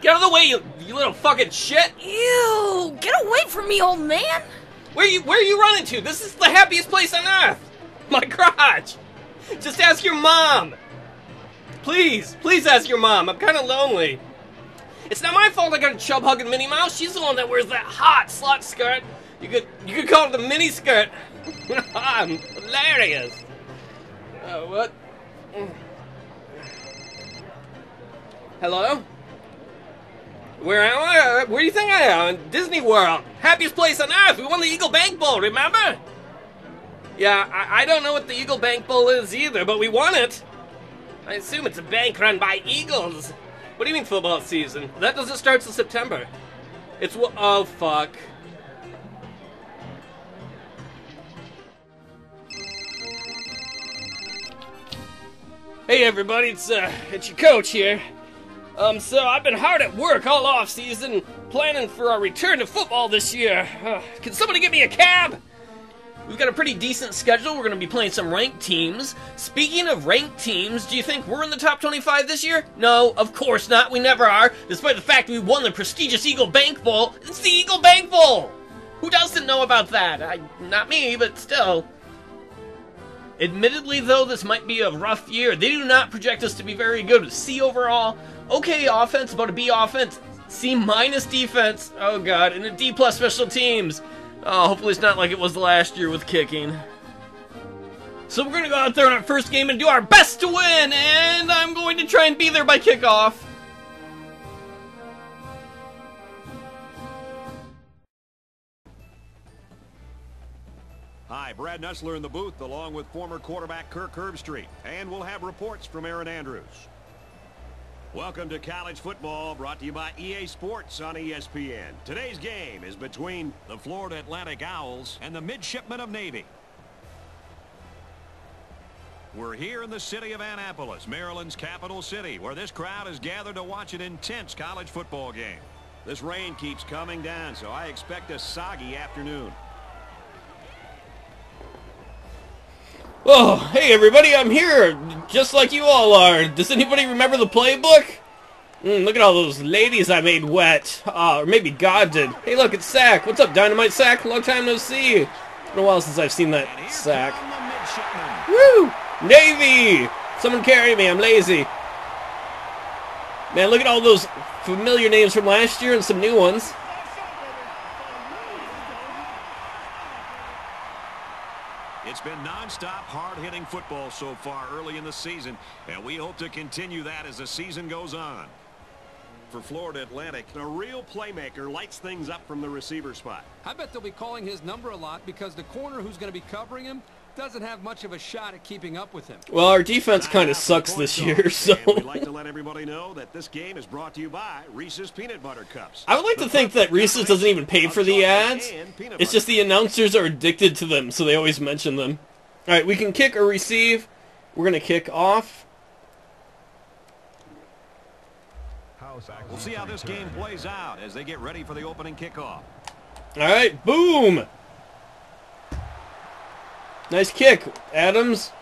Get out of the way, you, you little fucking shit! Ew! Get away from me, old man! Where you where are you running to? This is the happiest place on earth! My crotch! Just ask your mom! Please, please ask your mom. I'm kinda lonely. It's not my fault I got a chub hugging Minnie Mouse. She's the one that wears that hot slut skirt. You could you could call it the mini skirt. I'm hilarious. Uh, what? Hello? Where am I? Where do you think I am? Disney World. Happiest place on earth. We won the Eagle Bank Bowl, remember? Yeah, I, I don't know what the Eagle Bank Bowl is either, but we won it. I assume it's a bank run by Eagles. What do you mean football season? That doesn't start till September. It's oh fuck. Hey everybody, it's uh, it's your coach here. Um, so I've been hard at work all off season, planning for our return to football this year. Uh, can somebody get me a cab? We've got a pretty decent schedule. We're going to be playing some ranked teams. Speaking of ranked teams, do you think we're in the top 25 this year? No, of course not. We never are. Despite the fact we won the prestigious Eagle Bank Bowl. It's the Eagle Bank Bowl! Who doesn't know about that? I, not me, but still. Admittedly, though, this might be a rough year. They do not project us to be very good. C overall, okay offense, about a B offense, C minus defense, oh god, and a D plus special teams. Oh, hopefully it's not like it was last year with kicking. So we're gonna go out there in our first game and do our best to win, and I'm going to try and be there by kickoff. Hi, Brad Nessler in the booth along with former quarterback Kirk Herbstreit. And we'll have reports from Erin Andrews. Welcome to college football brought to you by EA Sports on ESPN. Today's game is between the Florida Atlantic Owls and the Midshipmen of Navy. We're here in the city of Annapolis, Maryland's capital city, where this crowd is gathered to watch an intense college football game. This rain keeps coming down, so I expect a soggy afternoon. Oh, hey everybody, I'm here, just like you all are. Does anybody remember the playbook? Mm, look at all those ladies I made wet. Uh, or maybe God did. Hey look, it's Sack. What's up, Dynamite Sack? Long time no see. Been a while since I've seen that Sack. Woo! Navy! Someone carry me, I'm lazy. Man, look at all those familiar names from last year and some new ones. It's been nonstop, hard-hitting football so far early in the season, and we hope to continue that as the season goes on. For Florida Atlantic, a real playmaker lights things up from the receiver spot. I bet they'll be calling his number a lot because the corner who's going to be covering him doesn't have much of a shot at keeping up with him. Well, our defense kind of sucks this year, Coach, so... we'd like to let everybody know that this game is brought to you by Reese's Peanut Butter Cups. I would like to think that Reese's doesn't even pay for the ads. It's just the announcers are addicted to them, so they always mention them. Alright, we can kick or receive. We're going to kick off. We'll see how this game plays out as they get ready for the opening kickoff. Alright, boom! Nice kick, Adams.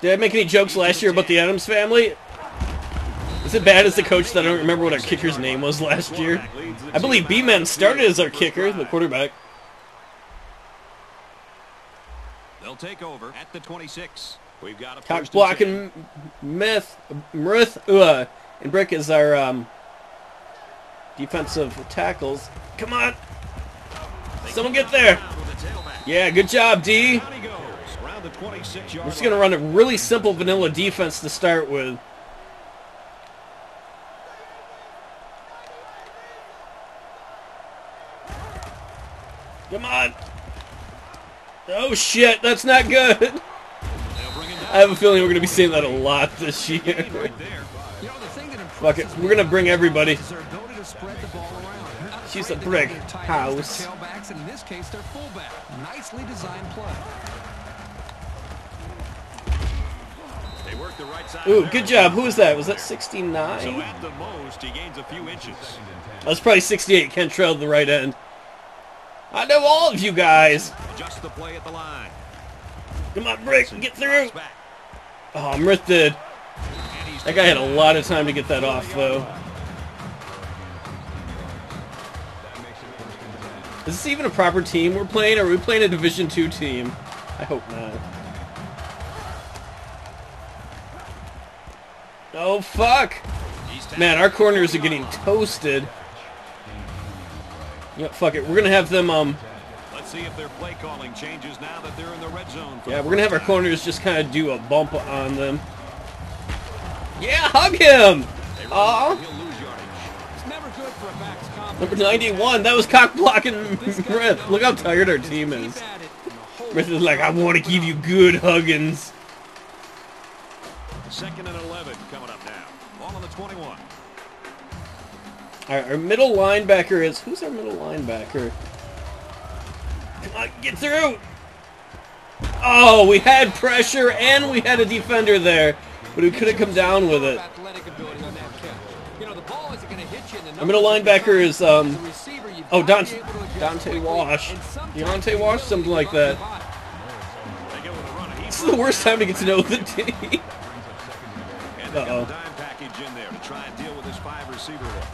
Did I make any jokes last year about the Adams family? Is it bad as the coach that I don't remember what our kicker's name was last year? I believe B-Man started as our kicker, the quarterback. They'll take over at the 26. We've got a Cock first and ten. blocking Myth, Mrith, uh, and Brick is our um, defensive tackles. Come on. Someone get there. With the tailback. Yeah, good job, D. Down he goes. Around the 26 yard We're just going to run a really simple vanilla defense to start with. Come on. Oh shit, that's not good. They'll bring him down I have a feeling we're going to be seeing that a lot this year. right there. You know, the thing that Fuck it, we're gonna bring everybody. She's a brick go their tight house. tailbacks, and in this case, their fullback. Nicely designed play. They work the right side. Ooh, good job. Who was that? Was that So 69? at the most, he gains a few inches. That was probably 68. Kentrell to the right end. I know all of you guys. Adjusts the play at the line. Come on, Brick, get through. Oh, Mrith did. And That guy had a lot of time to get that off, though. Is this even a proper team we're playing? Are we playing a Division Two team? I hope not. Oh, fuck! Man, our corners are getting toasted. Yeah, fuck it. We're gonna have them, um... Let's see if their play calling changes now that they're in the red zone. Yeah, we're gonna have our corners just kind of do a bump on them. Yeah, hug him! Aw. Number 91, that was cock blocking This guy Rith. knows Look how tired our team is. at it and hold Rith is like, I want to give you good huggins. Second and 11 coming up now. Ball on the 21. Our, our middle linebacker is... Who's our middle linebacker? Come on, get through! Oh, we had pressure and we had a defender there. But we couldn't come down with it. Our middle linebacker is, um, As a receiver, you've Oh, Dante, Dante Wash. Deontay Wash, something like that. by. They go with a run. This is the worst time to get to know the team. Uh-oh. got a dime package in there to try and deal with this five receiver look.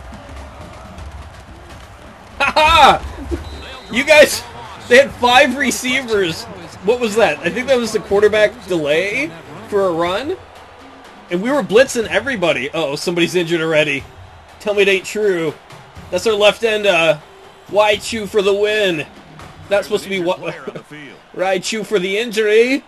Haha! You guys, they had five receivers. What was that? I think that was the quarterback delay for a run. And we were blitzing everybody. Uh oh, somebody's injured already. Tell me it ain't true. That's our left end, uh, Waichu for the win. That's supposed to be what? player on the field. Raichu for the injury.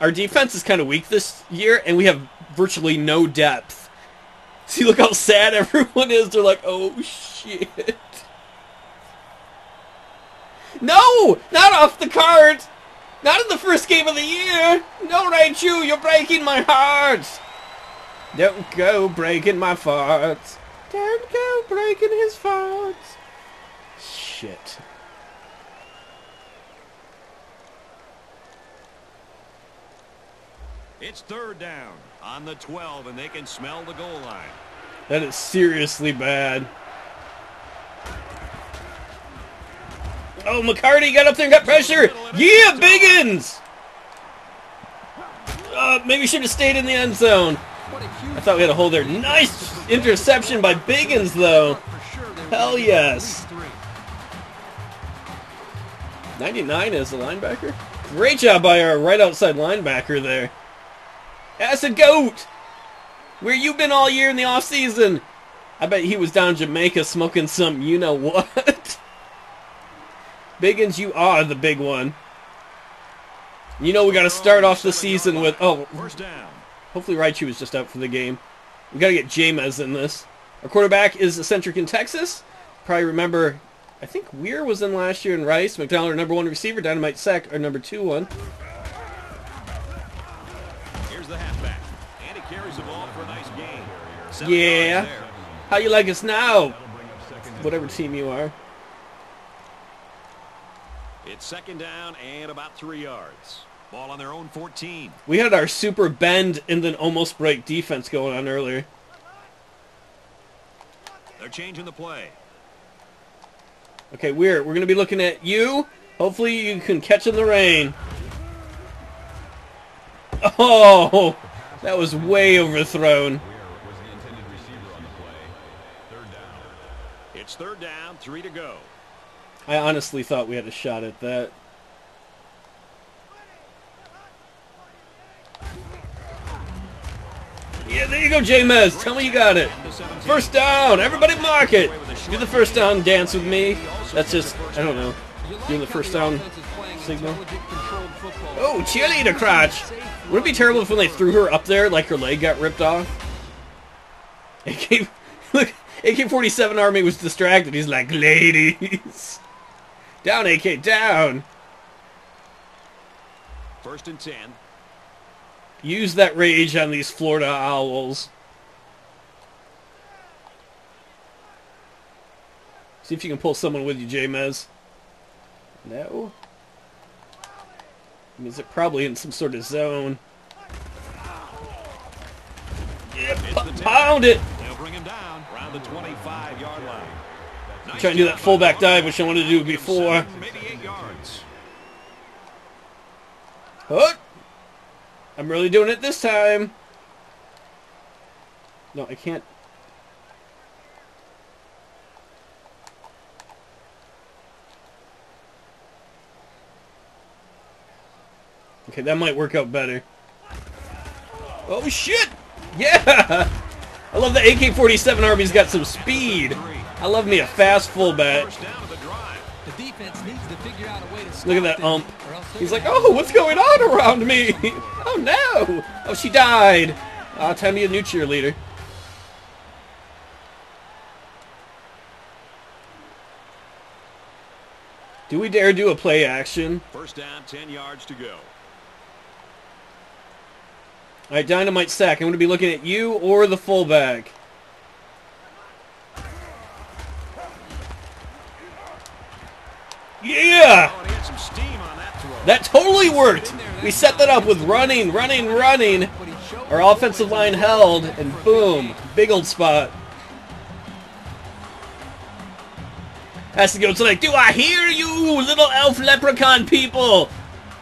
Our defense is kind of weak this year, and we have virtually no depth. See, look how sad everyone is. They're like, oh shit. No! Not off the card! Not in the first game of the year! No, Raichu, you're breaking my heart! Don't go breaking my farts. Don't go breaking his farts. Shit. It's third down on the 12, and they can smell the goal line. That is seriously bad. Oh, McCarty got up there and got pressure. Yeah, Biggins! Uh, maybe should have stayed in the end zone. A I thought we had a hold there. Nice interception by Biggins, though. Hell yes. 99 as the linebacker. Great job by our right outside linebacker there. That's a goat. Where you been all year in the off season? I bet he was down Jamaica smoking some you know what. Biggins, you are the big one. You know we got to start off the season with oh. Hopefully Raichu was just out for the game. We got to get James in this. Our quarterback is eccentric in Texas. Probably remember, I think Weir was in last year in Rice. McDonald, our number one receiver. Dynamite Sec, our number two one. Here's the halfback. And he carries the ball for a nice gain. Seven Yeah. How you like us now? Whatever team you are. It's second down and about three yards. Ball on their own 14. We had our super bend and then almost break defense going on earlier. They're changing the play. Okay, Weir, we're going to be looking at you. Hopefully you can catch in the rain. Oh, that was way overthrown. It's third down, three to go. I honestly thought we had a shot at that. Yeah, there you go, J-Mez. Tell me you got it. First down. Everybody mark it. Do the first down dance with me. That's just, I don't know. Doing the first down signal. Oh, cheerleader crotch. Would it be terrible if when they threw her up there, like her leg got ripped off? AK, look, AK-47 Army was distracted. He's like, ladies. Down, AK, down. First and 10. Use that rage on these Florida Owls. See if you can pull someone with you, J-Mez. No? Means it probably in some sort of zone. Pound it! They'll bring him down around the 25-yard line. Nice Trying to do that fullback dive, which I wanted to do before. maybe eight yards. Hut! I'm really doing it this time. No, I can't. Okay, that might work out better. Oh shit! Yeah! I love the AK-47 Army's got some speed. I love me a fast fullback. First down of the drive. The defense needs to figure out a way to stop Look at that ump. Or else they're He's like, oh, what's going on around me? Oh no! Oh, she died. Ah, time to a new cheerleader. Do we dare do a play action? First down, 10 yards to go. All right, Dynamite Sack. I'm going to be looking at you or the fullback. Yeah! Oh, that totally worked. We set that up with running, running, running. But he showed Our offensive line held, and boom, big old spot. Has to go to like, do I hear you, little elf leprechaun people?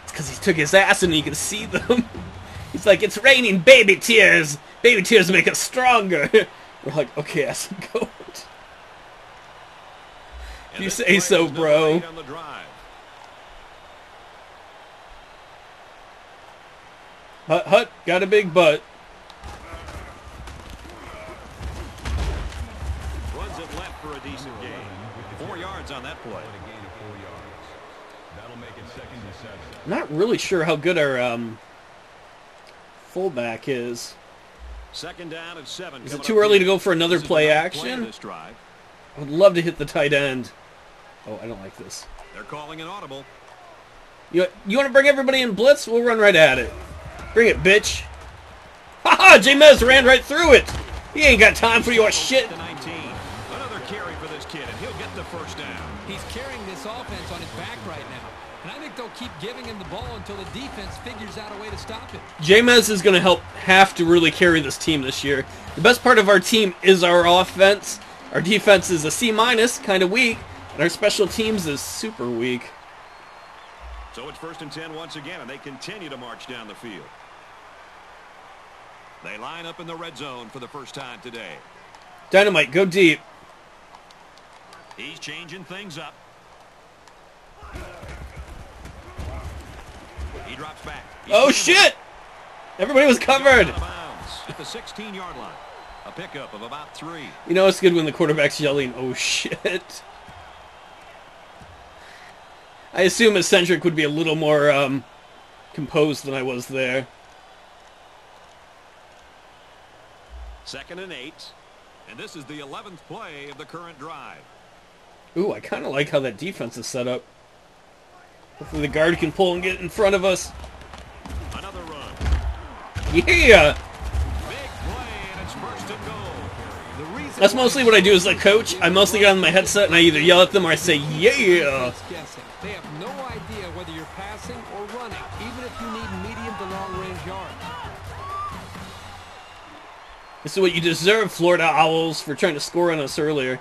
It's because he took his ass and you can see them. He's like, it's raining baby tears. Baby tears make us stronger. We're like, okay, ass goat. And you say so, bro. eight on the drive. Hut, hut, got a big butt. Runs it left for a decent gain. Four yards on that play. Not really sure how good our um, fullback is. Second down and seven. Is it too early to go for another play action? drive. I would love to hit the tight end. Oh, I don't like this. They're calling an audible. You, you want to bring everybody in blitz? We'll run right at it. Bring it, bitch. Haha, J-Mez ran right through it. He ain't got time for your shit. Another carry for this kid, and he'll get the first down. He's carrying this offense on his back right now. And I think they'll keep giving him the ball until the defense figures out a way to stop it. J-Mez is going to help have to really carry this team this year. The best part of our team is our offense. Our defense is a C minus, kind of weak, and our special teams is super weak. So it's first and 10 once again, and they continue to march down the field. They line up in the red zone for the first time today. Dynamite, go deep. He's changing things up. He drops back. He's Oh shit! Everybody was covered. Out of bounds at the 16-yard line. A pickup of about three. You know it's good when the quarterback's yelling, "Oh shit!" I assume eccentric would be a little more um, composed than I was there. Second and eight. And this is the 11th play of the current drive. Ooh, I kind of like how that defense is set up. Hopefully the guard can pull and get in front of us. Another run. Yeah! Big play, and it's first and goal. The reason That's mostly what I do as a coach. I mostly get on my headset and I either yell at them or I say, yeah! This is what you deserve, Florida Owls, for trying to score on us earlier.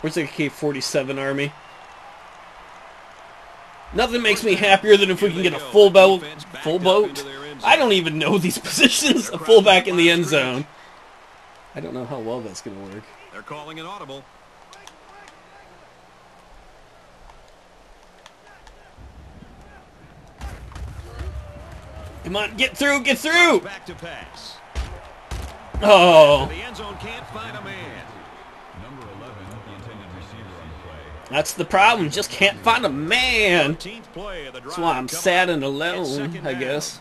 Where's the K-47 Army? Nothing makes me happier than if we can get a full boat. Full boat? I don't even know these positions. A fullback in the end zone. I don't know how well that's going to work. They're calling an audible. Come on, get through, get through! Back to pass. Oh, The end zone can't find a man. Number 11, the intended receiver on play. that's the problem. Just can't find a man. 13th play of the drive. That's why I'm sad and alone, I guess.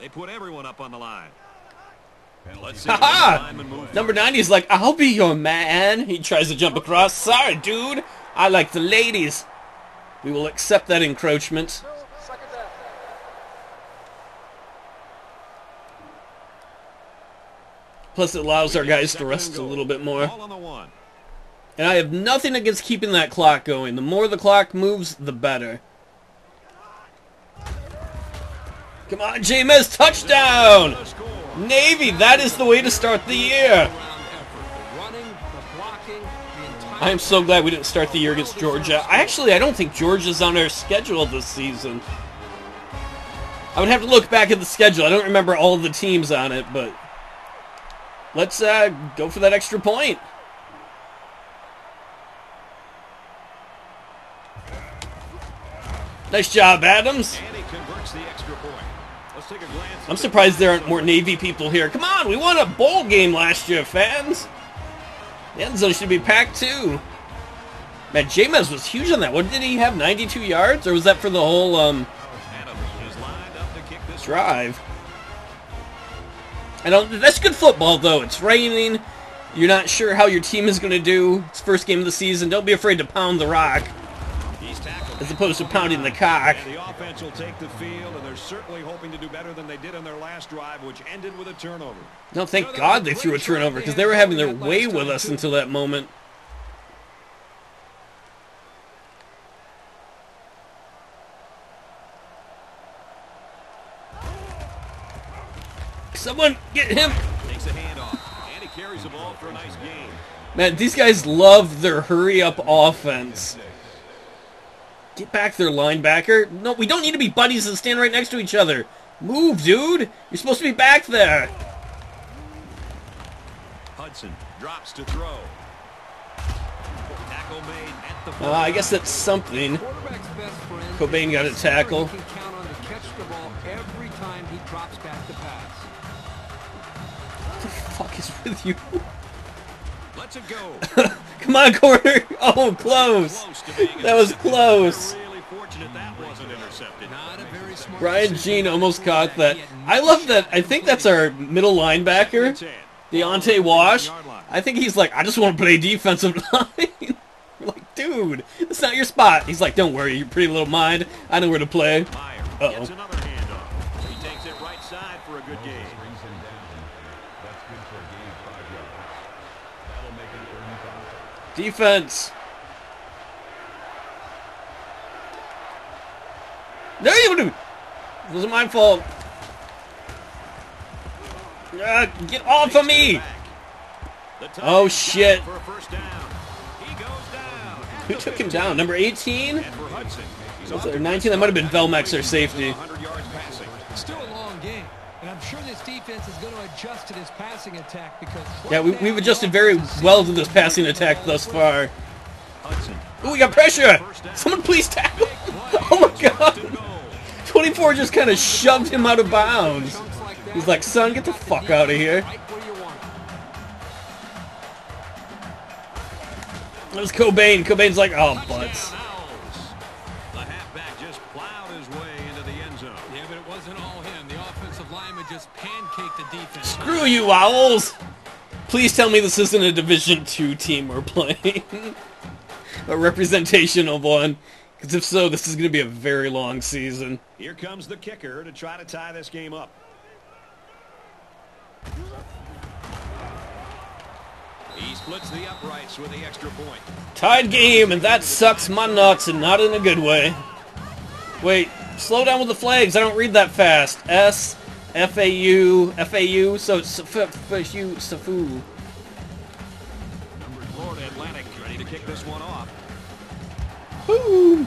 They put everyone up on the line. Penalty Let's see flag. if the Ha-ha! Number 90 is like, I'll be your man. He tries to jump across. Sorry, dude. I like the ladies. We will accept that encroachment. Plus, it allows our guys to rest a little bit more. And I have nothing against keeping that clock going. The more the clock moves, the better. Come on, Jameis, touchdown! Navy, that is the way to start the year. Round effort. The running, the blocking, the entire I am so glad we didn't start the year against Georgia. I actually, I don't think Georgia's on our schedule this season. I would have to look back at the schedule. I don't remember all the teams on it, but let's uh, go for that extra point. Nice job, Adams. And he converts the extra point. Let's take a glance. I'm surprised there aren't more Navy people here. Come on, we won a bowl game last year, fans. The end zone should be packed too. Man, Jameis was huge on that. What did he have? 92 yards, or was that for the whole um, Adams is lined up to kick this drive? I don't. That's good football though. It's raining. You're not sure how your team is going to do. It's first game of the season. Don't be afraid to pound the rock as opposed to pounding the cock. And the offense will take the field, and they're certainly hoping to do better than they did on their last drive, which ended with a turnover. No, thank God they threw a turnover because they were having their way with us until that moment. Someone get him! Takes a handoff, and he carries the ball for a nice gain. Man, these guys love their hurry up offense. Get back there, linebacker. No, we don't need to be buddies and stand right next to each other. Move, dude! You're supposed to be back there. Hudson drops to throw. Tackle made at the Uh, I guess that's something. Quarterback's best friend Cobain got a tackle. Is with you? Let's it go. Come on, corner! Oh, close! Close That was close. Really fortunate that wasn't intercepted. Not a very smart Ryan decision. Jean almost caught that. I love that. I think that's our middle linebacker, Deontay Wash. I think he's like, I just want to play defensive line. Like, dude, that's not your spot. He's like, don't worry, you pretty little mind. I know where to play. Uh-oh. gets another handoff. He takes it right side for a good gain. Brings him down. That's good for a gain of five yards. That'll make it third and five. Defense. No, you wasn't my fault. Uh, get off of me! Oh, shit. For a first down. He goes down. Who took him down? Number 18? And Hudson, he's Was off there to 19? That might have been Velmax, our safety. 100 yards passing. Still a long game, and I'm sure this defense is going to adjust to this passing attack because Yeah, we, we've adjusted very well to this passing attack thus far. Hudson. Ooh, we got pressure! Someone please tackle! Oh my god! 24 just kind of shoved him out of bounds. He's like, son, get the fuck out of here. Right where you want it. That was Cobain. Cobain's like, oh, butts. Screw you, Owls! Please tell me this isn't a Division Two team we're playing. a representation of one. Because if so, this is going to be a very long season. Here comes the kicker to try to tie this game up. He splits the uprights with the extra point. Tied game, and that sucks my nuts, and not in a good way. Wait, slow down with the flags. I don't read that fast. S, F A U, F A U. So it's F F U Safu. Florida Atlantic ready to kick this one off. Woo!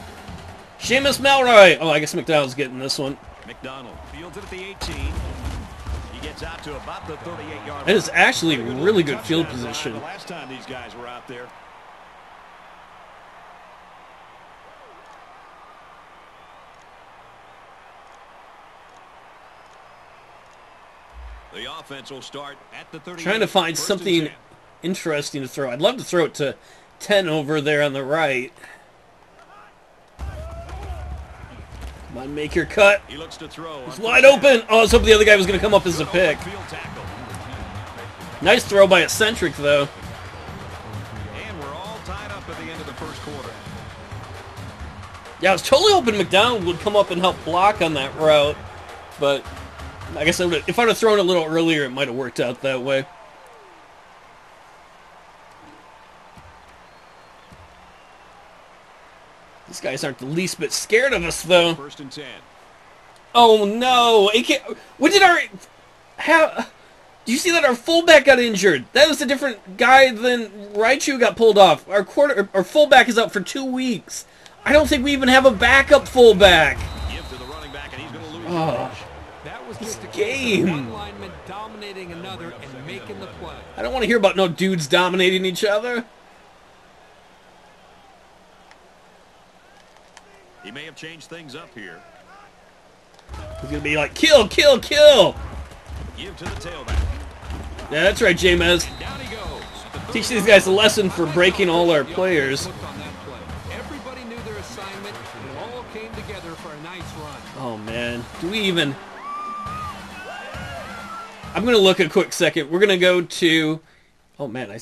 Seamus Melroy. Oh, I guess McDonald's getting this one. McDonald fields it at the 18. He gets out to about the 38-yard line. It is actually really good field position. Last time these guys were out there. The offense will start at the 38. Trying to find First something interesting to throw. I'd love to throw it to 10 over there on the right. Come on, make your cut. He looks to throw. It's wide open. Oh, I was hoping the other guy was going to come up as a pick. Nice throw by Eccentric, though. And we're all tied up at the end of the first quarter. Yeah, I was totally hoping McDonald would come up and help block on that route, but I guess I would. If I'd have thrown a little earlier, it might have worked out that way. These guys aren't the least bit scared of us, though. First and 10. Oh no! AK, when did our how? Do you see that our fullback got injured? That was a different guy than Raichu got pulled off. Our quarter, our fullback is out for two weeks. I don't think we even have a backup fullback. Give to the running back, and he's going to lose Oh. It. was This just a game. one dominating another and making the play. I don't want to hear about no dudes dominating each other. He may have changed things up here. He's gonna be like, kill, kill, kill. Give to the tailback. Yeah, that's right, James. Down he goes. The third Teach these guys a lesson for breaking all our players. Looked on that play. Everybody knew their assignment, and all came together for a nice run. Oh man, do we even? I'm gonna look a quick second. We're gonna go to. Oh man, I.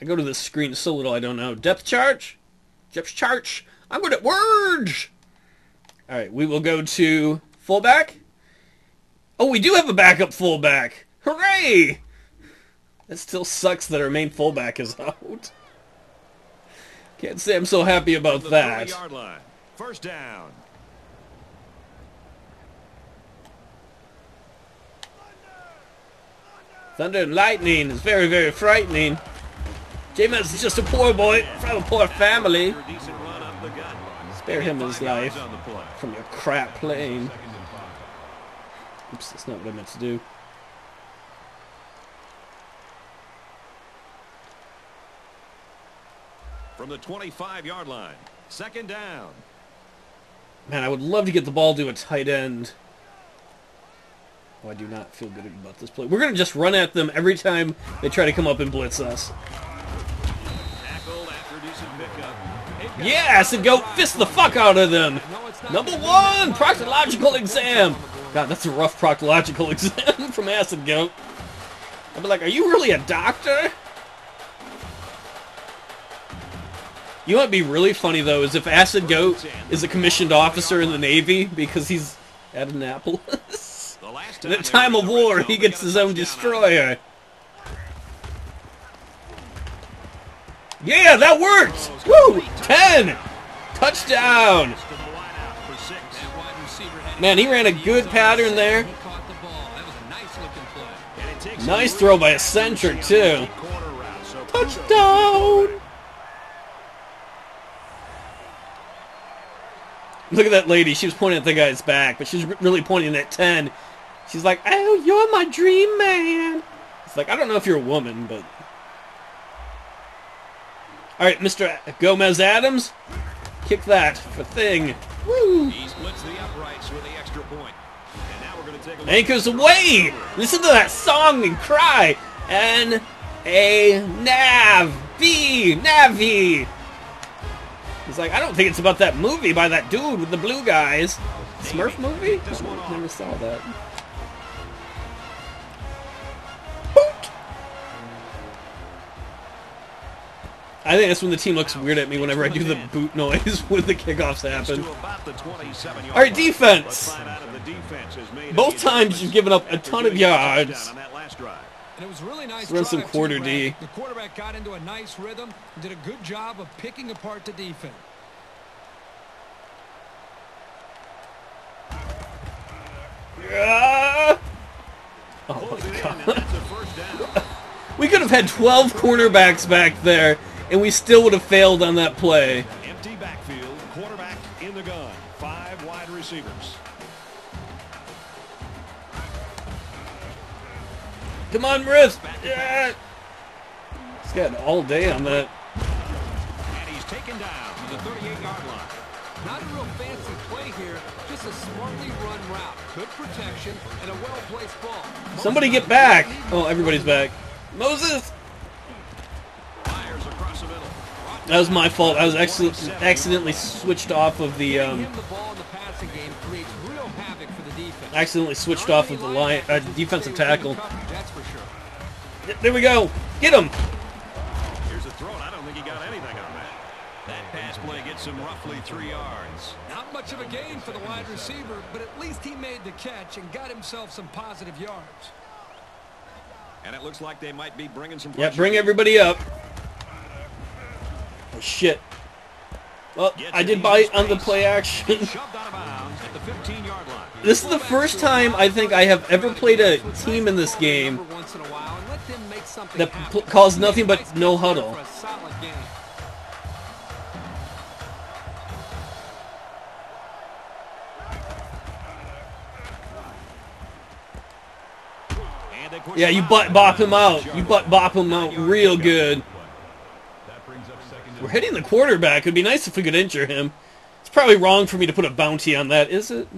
I go to the screen so little I don't know. Depth charge? Depth charge? I'm good at words. All right, we will go to fullback. Oh, we do have a backup fullback. Hooray! That still sucks that our main fullback is out. Can't say I'm so happy about that. First down. Thunder and lightning is very, very frightening. J-Mez is just a poor boy from a poor family. After a decent run up the gut. Spare him his life on the play. from your crap plane. Oops, that's not what I meant to do. From the 25-yard line. Second down. Man, I would love to get the ball to a tight end. Oh, I do not feel good about this play. We're going to just run at them every time they try to come up and blitz us. Yes, and go fist the fuck out of them. Number one, proctological exam. God, that's a rough proctological exam from Acid Goat. I'd be like, are you really a doctor? You know what'd be really funny though is if Acid Goat is a commissioned officer in the Navy because he's at Annapolis. In the time of war, he gets his own destroyer. Yeah, that worked! Woo! Ten! Touchdown! Man, he ran a good pattern there. A nice a throw by a center, too. Touchdown! Look at that lady. She was pointing at the guy's back, but she's really pointing at 10. She's like, oh, you're my dream man. It's like, I don't know if you're a woman, but... Alright, Mr. Gomez Adams. Kick that for thing. Woo! He splits the uprights with the extra point. And now we're going to take a. Anchors Aweigh! Listen to that song and cry! N A Nav V Navi. He's like, I don't think it's about that movie by that dude with the blue guys. Smurf movie? This one off. Never saw that. I think that's when the team looks weird at me whenever I do the boot noise when the kickoffs happen. To about the 27-yard All right, defense. Let's find out if the defense has made Both times you've given up a ton of getting a touchdown yards. on that last drive. And it was really nice. Let's run some quarter D. The quarterback got into a nice rhythm and did a good job of picking apart the defense. Oh my god. and that's a first down. We could have had 12 cornerbacks back there, and we still would have failed on that play. Empty backfield, quarterback in the gun. Five wide receivers. Come on, Riff! Yeah. He's got all day on that. And he's taken down to the 38-yard line. Not a real fancy play here, just a smartly run route. Good protection and a well-placed ball. Somebody get back! Oh, everybody's back. Moses! That was my fault. I was actually accidentally switched off of the, um, him the ball in the passing game creates real havoc for the defense. accidentally switched off of the line, uh, defensive tackle. That's for sure. There we go! Get him! Here's a throw, I don't think he got anything on that. That pass play gets him roughly three yards. Not much of a gain for the wide receiver, but at least he made the catch and got himself some positive yards. And it looks like they might be bringing some Yeah, bring everybody up. Oh, shit. Well, I did bite on the play action. Shoved out of bounds at the 15-yard line. This is the first time I think I have ever played a team in this game Once in a while and let them make something that calls nothing but no huddle. For a solid game. And they push Yeah, you butt bop him out. You butt bop him out real good. That brings up second and We're hitting the quarterback. It'd be nice if we could injure him. It's probably wrong for me to put a bounty on that, is it?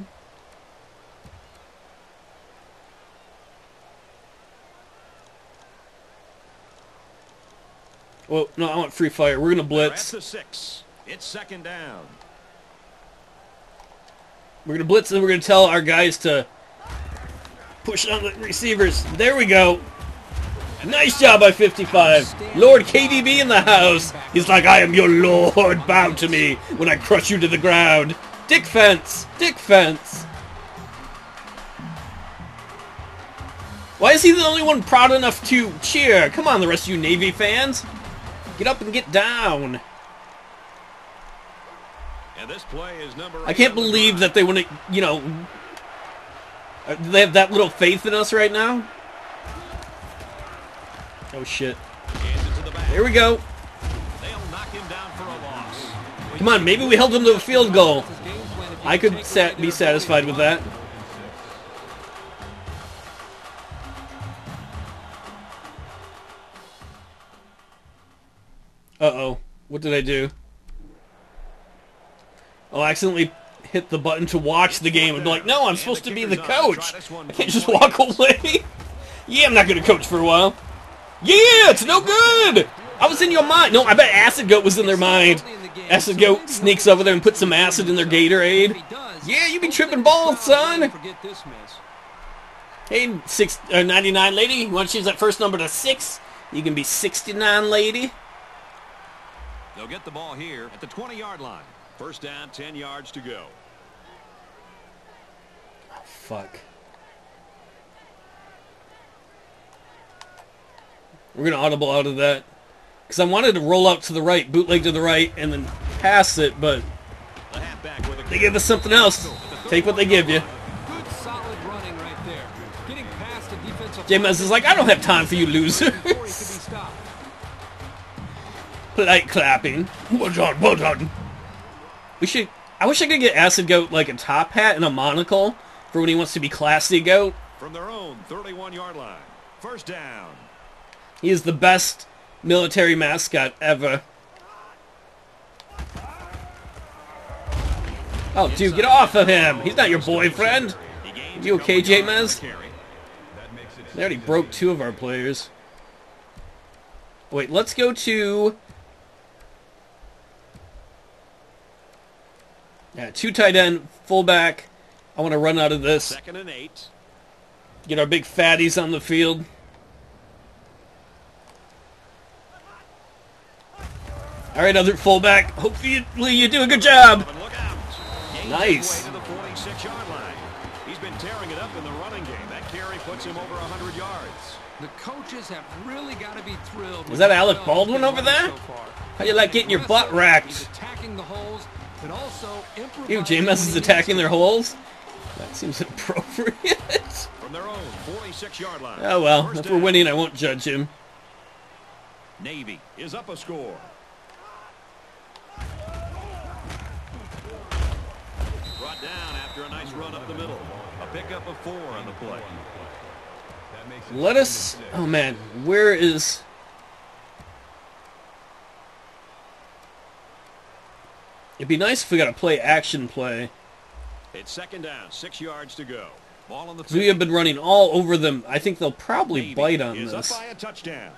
Well, no, I want free fire. We're gonna They're at blitz. six. It's second down. We're gonna blitz, and we're gonna tell our guys to push on the receivers. There we go. Nice job by 55. Lord KDB in the house. He's like, I am your lord. Bow to me when I crush you to the ground. Dick Fence. Dick Fence. Why is he the only one proud enough to cheer? Come on, the rest of you Navy fans. Get up and get down. And this play is number I can't believe that they want to, you know, uh, they have that little faith in us right now. Oh shit! Hands it to the back. Here we go. They'll knock him down for a loss. Come on, maybe we held them to a field goal. I could be satisfied with that. Uh oh, what did I do? Oh, I accidentally hit the button to watch the game and be like, no, I'm supposed to be the coach. I can't just walk away. yeah, I'm not gonna coach for a while. Yeah, it's no good. I was in your mind. No, I bet Acid Goat was in their mind. Acid Goat sneaks over there and puts some acid in their Gatorade. Yeah, you be tripping balls, son. Forget this miss. Hey, six, uh, 99 lady, you want to change that first number to 6? You can be 69 lady. They'll get the ball here at the 20-yard line. First down, 10 yards to go. Fuck. We're going to audible out of that. Because I wanted to roll out to the right, bootleg to the right, and then pass it, but The halfback with a they give us something else. Take what they give you. Good solid running right there. Getting past the defensive James is like, I don't have time for you Before he losers. could be stopped. Polite clapping. Well done, well done. We should. I wish I could get Acid Goat like a top hat and a monocle for when he wants to be classy goat. from their own 31-yard line. First down. He is the best military mascot ever. Oh, dude, get off of him! He's not your boyfriend. You okay, J-Mez? on the carry. That makes it They already broke two of our players. Wait, let's go to. Yeah, two tight end, fullback. I want to run out of this. Second and eight. Get our big fatties on the field. All right, other fullback. Hopefully you do a good job. And look out. Gains Nice. his way to the 46-yard line. He's been tearing it up in the running game. That carry puts him over 100 yards. The coaches have really got to be thrilled. Was that Alec Baldwin over there? running so. How you like getting your butt Aggressive, racked? He's attacking the holes, but also Ew, improvising JMS when is he attacking their holes. That seems inappropriate. From their own 46-yard line. oh well, if we're winning, I won't judge him. Navy is up a score. Down after a nice run up the middle. A pickup of four on the play. That makes it Let us. Oh man, where is? It'd be nice if we got a play action play. It's second down, six yards to go. Ball on the we have been running all over them. I think they'll probably bite on is this. up by a touchdown.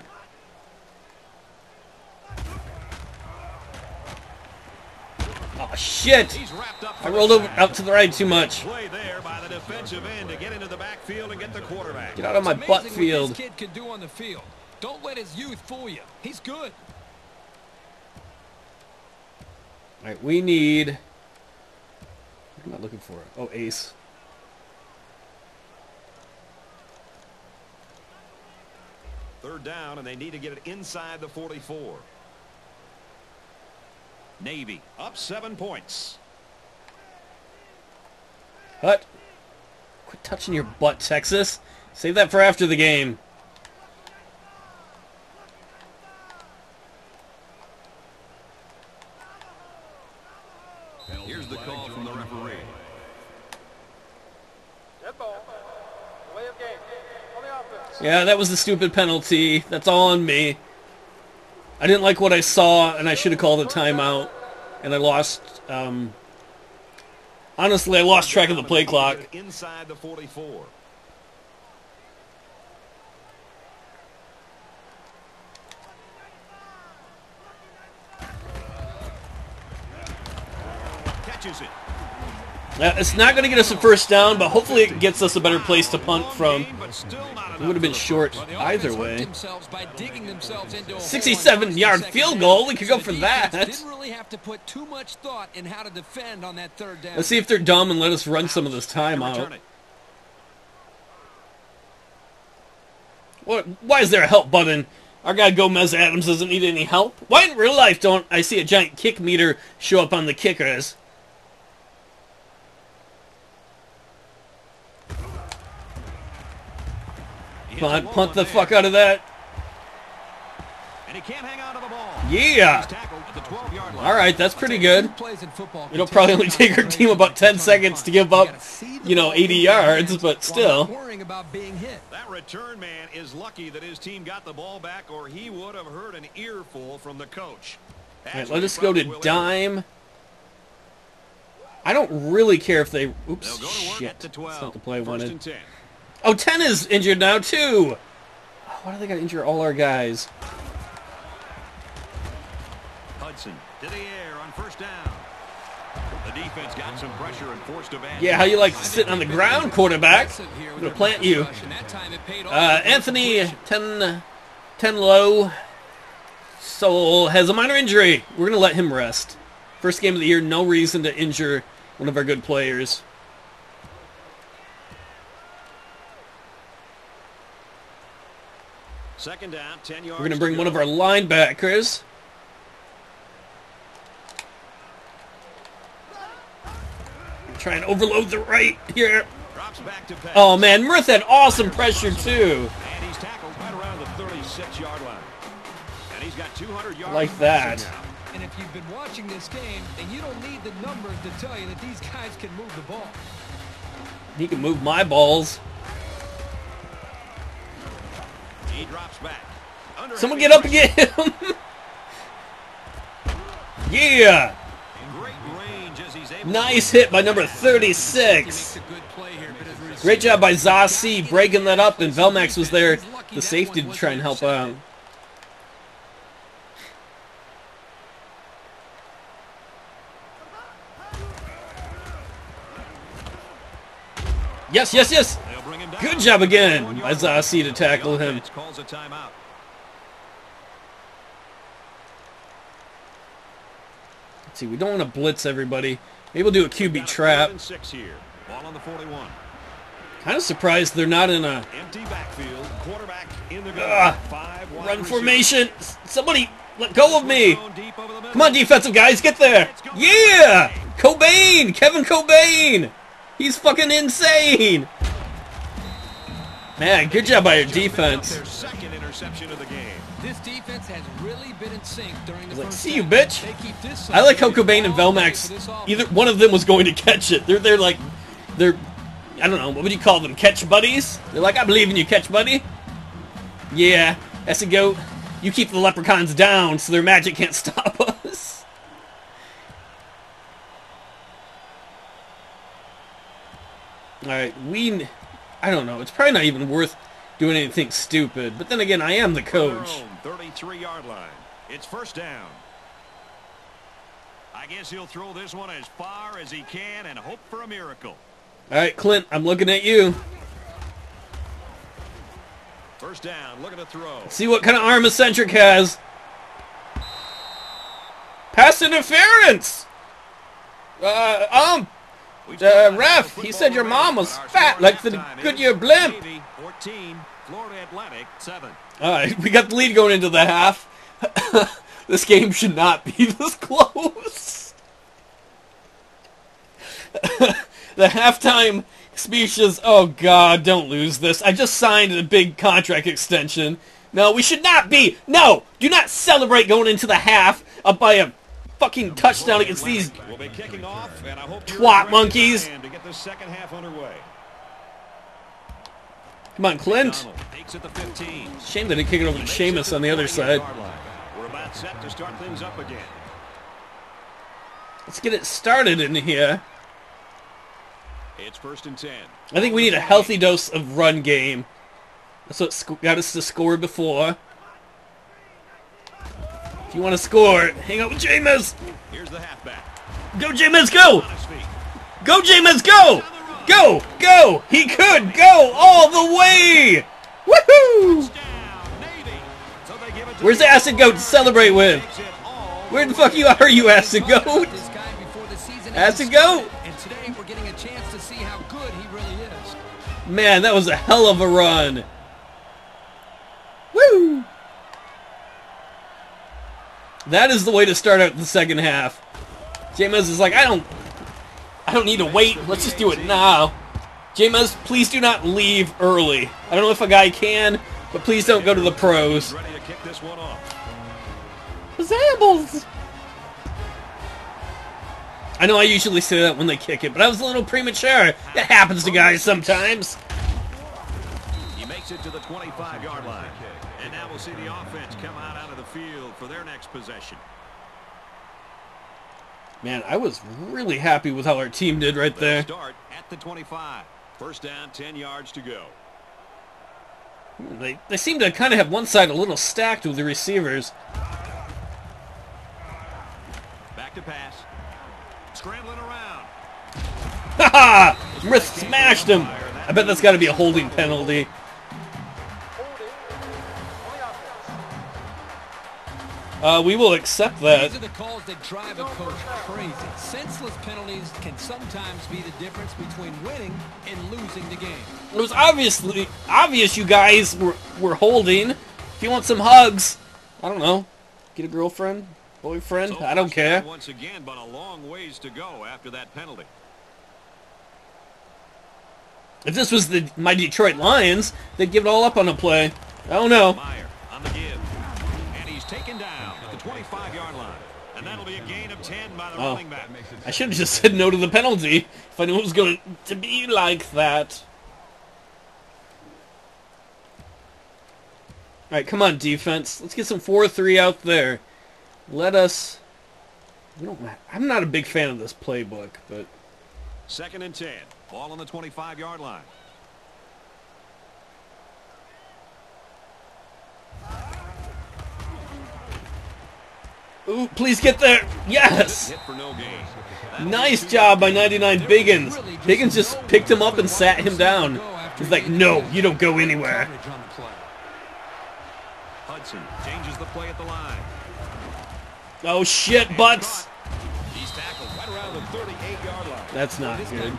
Oh shit! He's wrapped up. I rolled over out to the right too much. Play there by the defensive end to get into the backfield and get the quarterback. Get out of my butt field. Kid can do on the field. Don't let his youth fool you. He's good. All right, we need. What am I looking for? Oh, ace. Third down, and they need to get it inside the 44. Navy up seven points. Hut. Quit touching your butt, Texas. Save that for after the game. Here's the call from the referee. Dead ball. Way of game. On the Yeah, that was the stupid penalty. That's all on me. I didn't like what I saw, and I should have called a timeout. And I lost, um... Honestly, I lost track of the play clock. Inside the 44. Catches it. Uh, it's not going to get us a first down, but hopefully it gets us a better place to punt from. But still not It would have been short either way. themselves by digging themselves into a hole 67 in the yard field goal. We could go for that. Didn't really have to put too much thought in how to defend on that third down. Let's see if they're dumb and let us run some of this time out. What, why is there a help button? Our guy Gomez Adams doesn't need any help. Why in real life don't I see a giant kick meter show up on the kickers? He Come hits a on, punt the there. fuck out of that. And he can't hang on to the ball. Yeah. He's at the line. All right, that's pretty good. Two plays in football It'll probably only take our team about 10 seconds to give up, You gotta see the you know, 80 yards, but still. worrying about being hit. That return man is lucky that his team got the ball back or he would have heard an earful from the coach. All right, let us go to dime. I don't really care if they... Oops, go shit. at That's not the play I First wanted. And 10. Oh, 10 is injured now, too! Oh, Why do they got to injure all our guys? Hudson to the air on first down. The defense got some pressure and forced a bad. Yeah, how you like sitting on the ground, quarterback? I'm gonna plant you. rush, and that time it paid off Uh, Anthony, completion. 10, 10 low. Soul has a minor injury. We're going to let him rest. First game of the year, no reason to injure one of our good players. Second down, 10 yards. We're going to bring one of our linebackers. Try and overload the right here. Drops back to pass. Oh, man, Mirth had awesome pressure, too. And he's tackled right around the 36-yard line. And he's got 200 yards. Like that. And if you've been watching this game, then you don't need the numbers to tell you that these guys can move the ball. He can move my balls. He drops back. Under Someone get up and get him. yeah. Great range as he's able Nice hit by number 36. a good play here, but his Great job by receiver- Zasi breaking that up, and Velmax was there, the safety, to try and help out. Yes, yes, yes. They'll bring him down. Good job again by yard to tackle him. offense calls a timeout. Let's see, we don't want to blitz everybody. Maybe we'll do a QB trap. third and six here. Ball on the 41. Kind of surprised they're not in a Empty backfield. Quarterback in the gun. Ugh. Five wide run formation. Somebody let go of me. Thrown deep over the middle. Come on, defensive guys, get there. Yeah! Cobain! Kevin Cobain! He's fucking insane! Man, good job by your Just picked up defense. Their second interception of the game. This defense has really been in sync during the like, "See you, bitch." They keep this I like how Cobain and Velmax, for this offense. either one of them was going to catch it. They're they're like, they're, I don't know, what would you call them? Catch buddies? They're like, I believe in you, catch buddy. Yeah, that's a goat. You keep the leprechauns down so their magic can't stop us. All right, we, n- I don't know. It's probably not even worth doing anything stupid. But then again, I am the coach. 33-yard line. It's first down. I guess he'll throw this one as far as he can and hope for a miracle. All right, Clint, I'm looking at you. First down. Look at the throw. See what kind of arm Eccentric has. Pass interference! Uh, um, Uh, ref, he said your mom was fat like the Goodyear blimp. 14, Florida Atlantic 7. alright, we got the lead going into the half. this game should not be this close. the halftime speech is, oh god, don't lose this. I just signed a big contract extension. No, we should not be. No, do not celebrate going into the half up by a fucking touchdown against these We'll be kicking off, and I hope you're Twat monkeys. to get the second half underway. Come on, Clint. Donald Fakes at the 15. Shame they didn't kick it over to Seamus on the other side. We're about set to start things up again. Let's get it started in here. It's first and 10. I think we need a healthy dose of run game. That's what got us to score before. If you want to score, hang out with Jameis. Here's the halfback. Go, Jameis, go! On his feet. Go, Jameis, go! Go, go! He could go all the way! Woohoo! Down, Navy. So they give it to Where's the acid goat to celebrate with? Makes it Where the fuck you are, you acid goat? This guy before the season Acid goat? And today we're getting a chance to see how good he really is. Man, that was a hell of a run. Woo! That is the way to start out the second half. Jameis is like, I don't, I don't need to wait. Let's just do it now. Jameis, please do not leave early. I don't know if a guy can, but please don't go to the pros. ready to kick this one off. Zambles. I know I usually say that when they kick it, but I was a little premature. It happens to guys sometimes. He makes it to the 25-yard line. And now we'll see the offense come out out of the field for their next possession. Man, I was really happy with how our team did right there. start at the 25. First down, 10 yards to go. They, they seem to kind of have one side a little stacked with the receivers. Back to pass. Scrambling around. Haha! Smith smashed him! I bet that's got to be a holding penalty. Uh, we will accept that. These are the calls that drive a coach crazy. Senseless penalties can sometimes be the difference between winning and losing the game. It was obviously obvious you guys were, were holding. If you want some hugs, I don't know, get a girlfriend, boyfriend, So I don't care. Once again, but a long ways to go after that penalty. If this was the my Detroit Lions, they'd give it all up on a play. I don't know. Meyer on the give. And he's taken down at the 25-yard line. And that'll be a gain of 10 by the Oh. I should have just said no to the penalty if I knew it was going to be like that. All right, come on, defense. Let's get some 4-3 out there. Let us. We don't. I'm not a big fan of this playbook, but Second and 10. Ball on the 25-yard line. Ooh, please get there. Yes. Nice job by 99 Biggins. Biggins just picked him up and sat him down. He's like, no, you don't go anywhere. Hudson changes the play at the line. Oh shit, butts. He's tackled right around the 38-yard line. That's not good.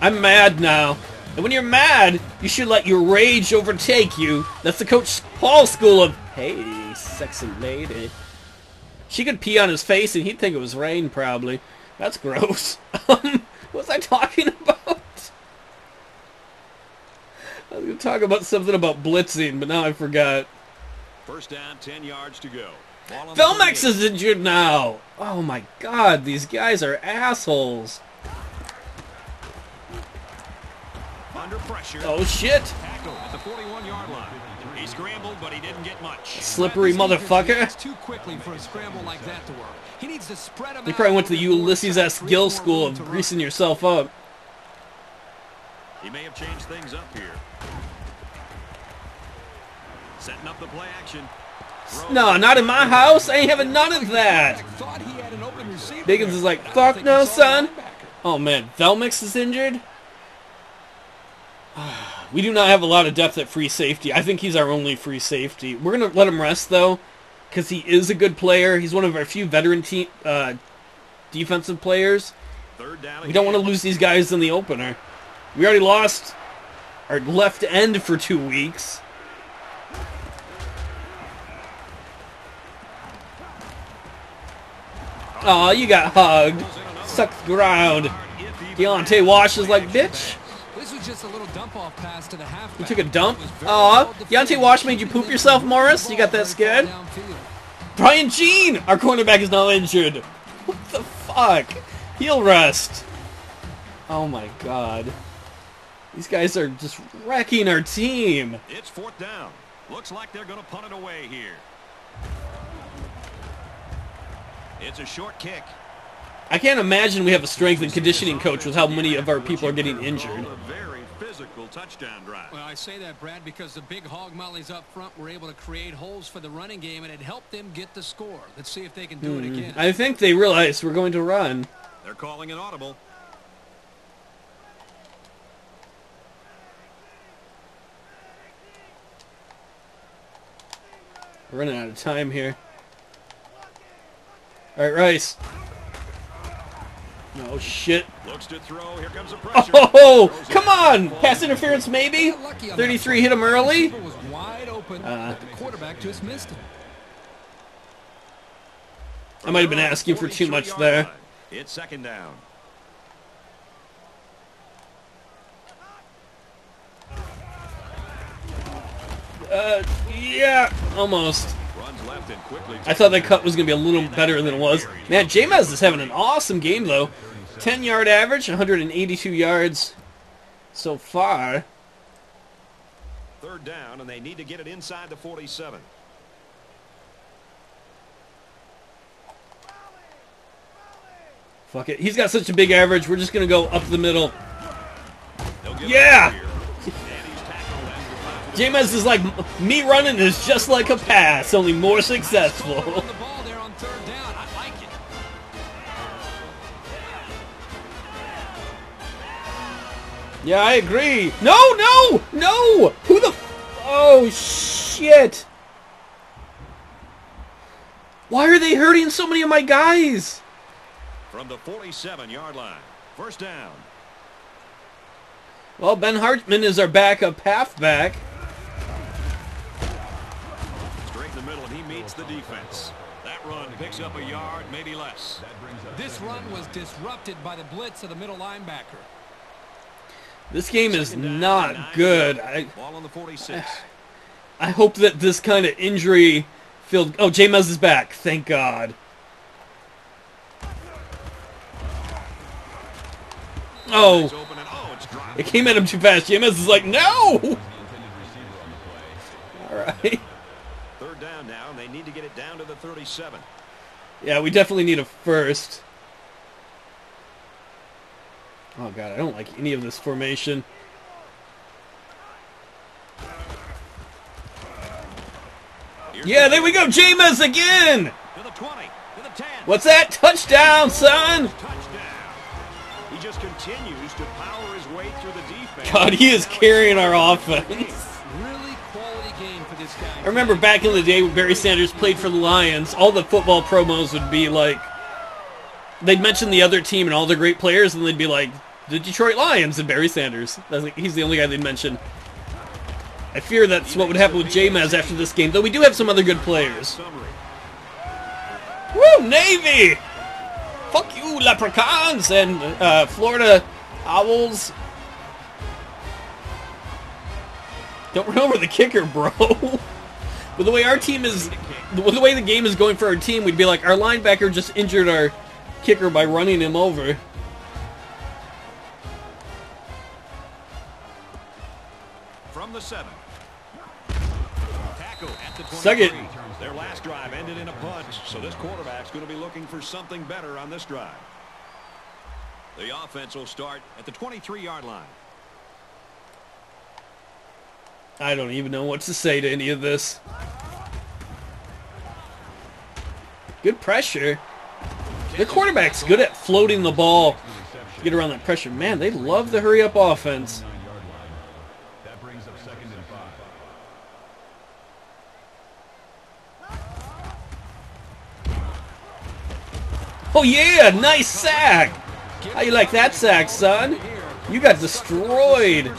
I'm mad now. And when you're mad, you should let your rage overtake you. That's the Coach Paul school of, hey, sexy lady. She could pee on his face and he'd think it was rain, probably. That's gross. Um, what was I talking about? I was going to talk about something about blitzing, but now I forgot. First down, 10 yards to go. Ball on the Velmex 38. is injured now. Oh my god, these guys are assholes. Under pressure. Oh shit. Tackle at the 41-yard line. He scrambled, but he didn't get much. Slippery motherfucker. Too quickly for a scramble like that to work. He needs to spread him You probably went to the Ulysses S. Gill school of greasing yourself up. He may have changed things up here. Setting up the play action. No, not in my house. I ain't having none of that. Thought he had an open receiver Biggins there. is like, fuck no, he saw the son. Oh man, Velmax is injured. We do not have a lot of depth at free safety. I think he's our only free safety. We're gonna let him rest though, because he is a good player. He's one of our few veteran team uh, defensive players. Third down We don't want to lose these guys in the opener. We already lost our left end for two weeks. Aw, you got hugged. Suck the ground. Deontay Wash is like, bitch. This was just a little dump off pass to the halfback. You took a dump? It was very Aw, well. Deontay Wash made you poop yourself, Morris? You got that scared? Brian Jean, our cornerback is now injured. What the fuck? Heel rest. Oh my god. These guys are just wrecking our team. It's fourth down. Looks like they're going to punt it away here. It's a short kick. I can't imagine we have a strength and conditioning coach with how many of our people are getting injured. A very physical touchdown drive. Well, I say that, Brad, because the big hog mollies up front were able to create holes for the running game, and it helped them get the score. Let's see if they can do it hmm. again. I think they realize we're going to run. They're calling an audible. We're running out of time here. All right, Rice. No shit. Looks to throw. Here comes the pressure. Oh, come on! Pass interference, maybe. Lucky on that 33 hit him early. The was wide open, Uh. the quarterback just missed him. I might have been asking for too much there. It's second down. Uh, yeah, almost. I thought that cut was going to be a little better than it was. Man, Jameis is having an awesome game, though. 10 yard average, 182 yards so far. Third down, and they need to get it inside the 47. Fuck it. He's got such a big average. We're just going to go up the middle. Yeah! Jameis is like, me running is just like a pass, only more successful. On the ball there on third down. I like it. Yeah, I agree. No, no, no! Who the... F- oh, shit! Why are they hurting so many of my guys? From the 47-yard line. First down. Well, Ben Hartman is our backup halfback. Middle, and he meets the defense. That run picks up a yard, maybe less. This run was disrupted by the blitz of the middle linebacker. This game is not good. I, Ball on the 46. I hope that this kind of injury filled... Oh, Jameis is back. Thank God. Oh, It's open, and oh, it's dropped. it came at him too fast. Jameis is like, no! All right. 37. Yeah, we definitely need a first. Oh god, I don't like any of this formation. Yeah, there we go, Jameis again! To the 20, to the 10. What's that? Touchdown, son! Touchdown. He just continues to power his way through the defense. God, he is carrying our offense. Really quality game for this guy. I remember back in the day when Barry Sanders played for the Lions, all the football promos would be like, they'd mention the other team and all the great players, and they'd be like, the Detroit Lions and Barry Sanders. Like, he's the only guy they'd mention. I fear that's what would happen with Jameis after this game, though we do have some other good players. Woo, Navy! Fuck you, leprechauns and uh, Florida owls. Don't run over the kicker, bro. but the way our team is, the the way the game is going for our team, we'd be like, our linebacker just injured our kicker by running him over. From the 7. Tackle at the 23. Suck it. Their last drive ended in a punt, so this quarterback's going to be looking for something better on this drive. The offense will start at the 23-yard line. I don't even know what to say to any of this. Good pressure. The quarterback's good at floating the ball. Get around that pressure. Man, they love the hurry up offense. Oh yeah, nice sack. How you like that sack, son? You got destroyed.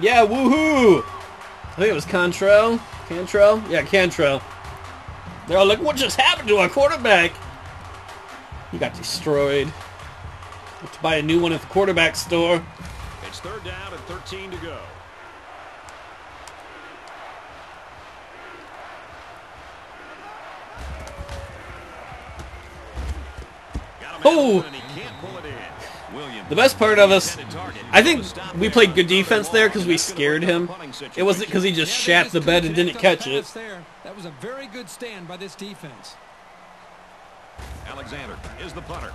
Yeah, woohoo! I think it was Cantrell. Cantrell? Yeah, Cantrell. They're all like, what just happened to our quarterback? He got destroyed. Have to buy a new one at the quarterback store. It's third down and 13 to go. Oh. And he can't pull it in. Williams The best part of us. I think we played good defense there because we scared him. It wasn't because he just shat the bed and didn't catch it. That was a very good stand by this defense. Alexander is the punter.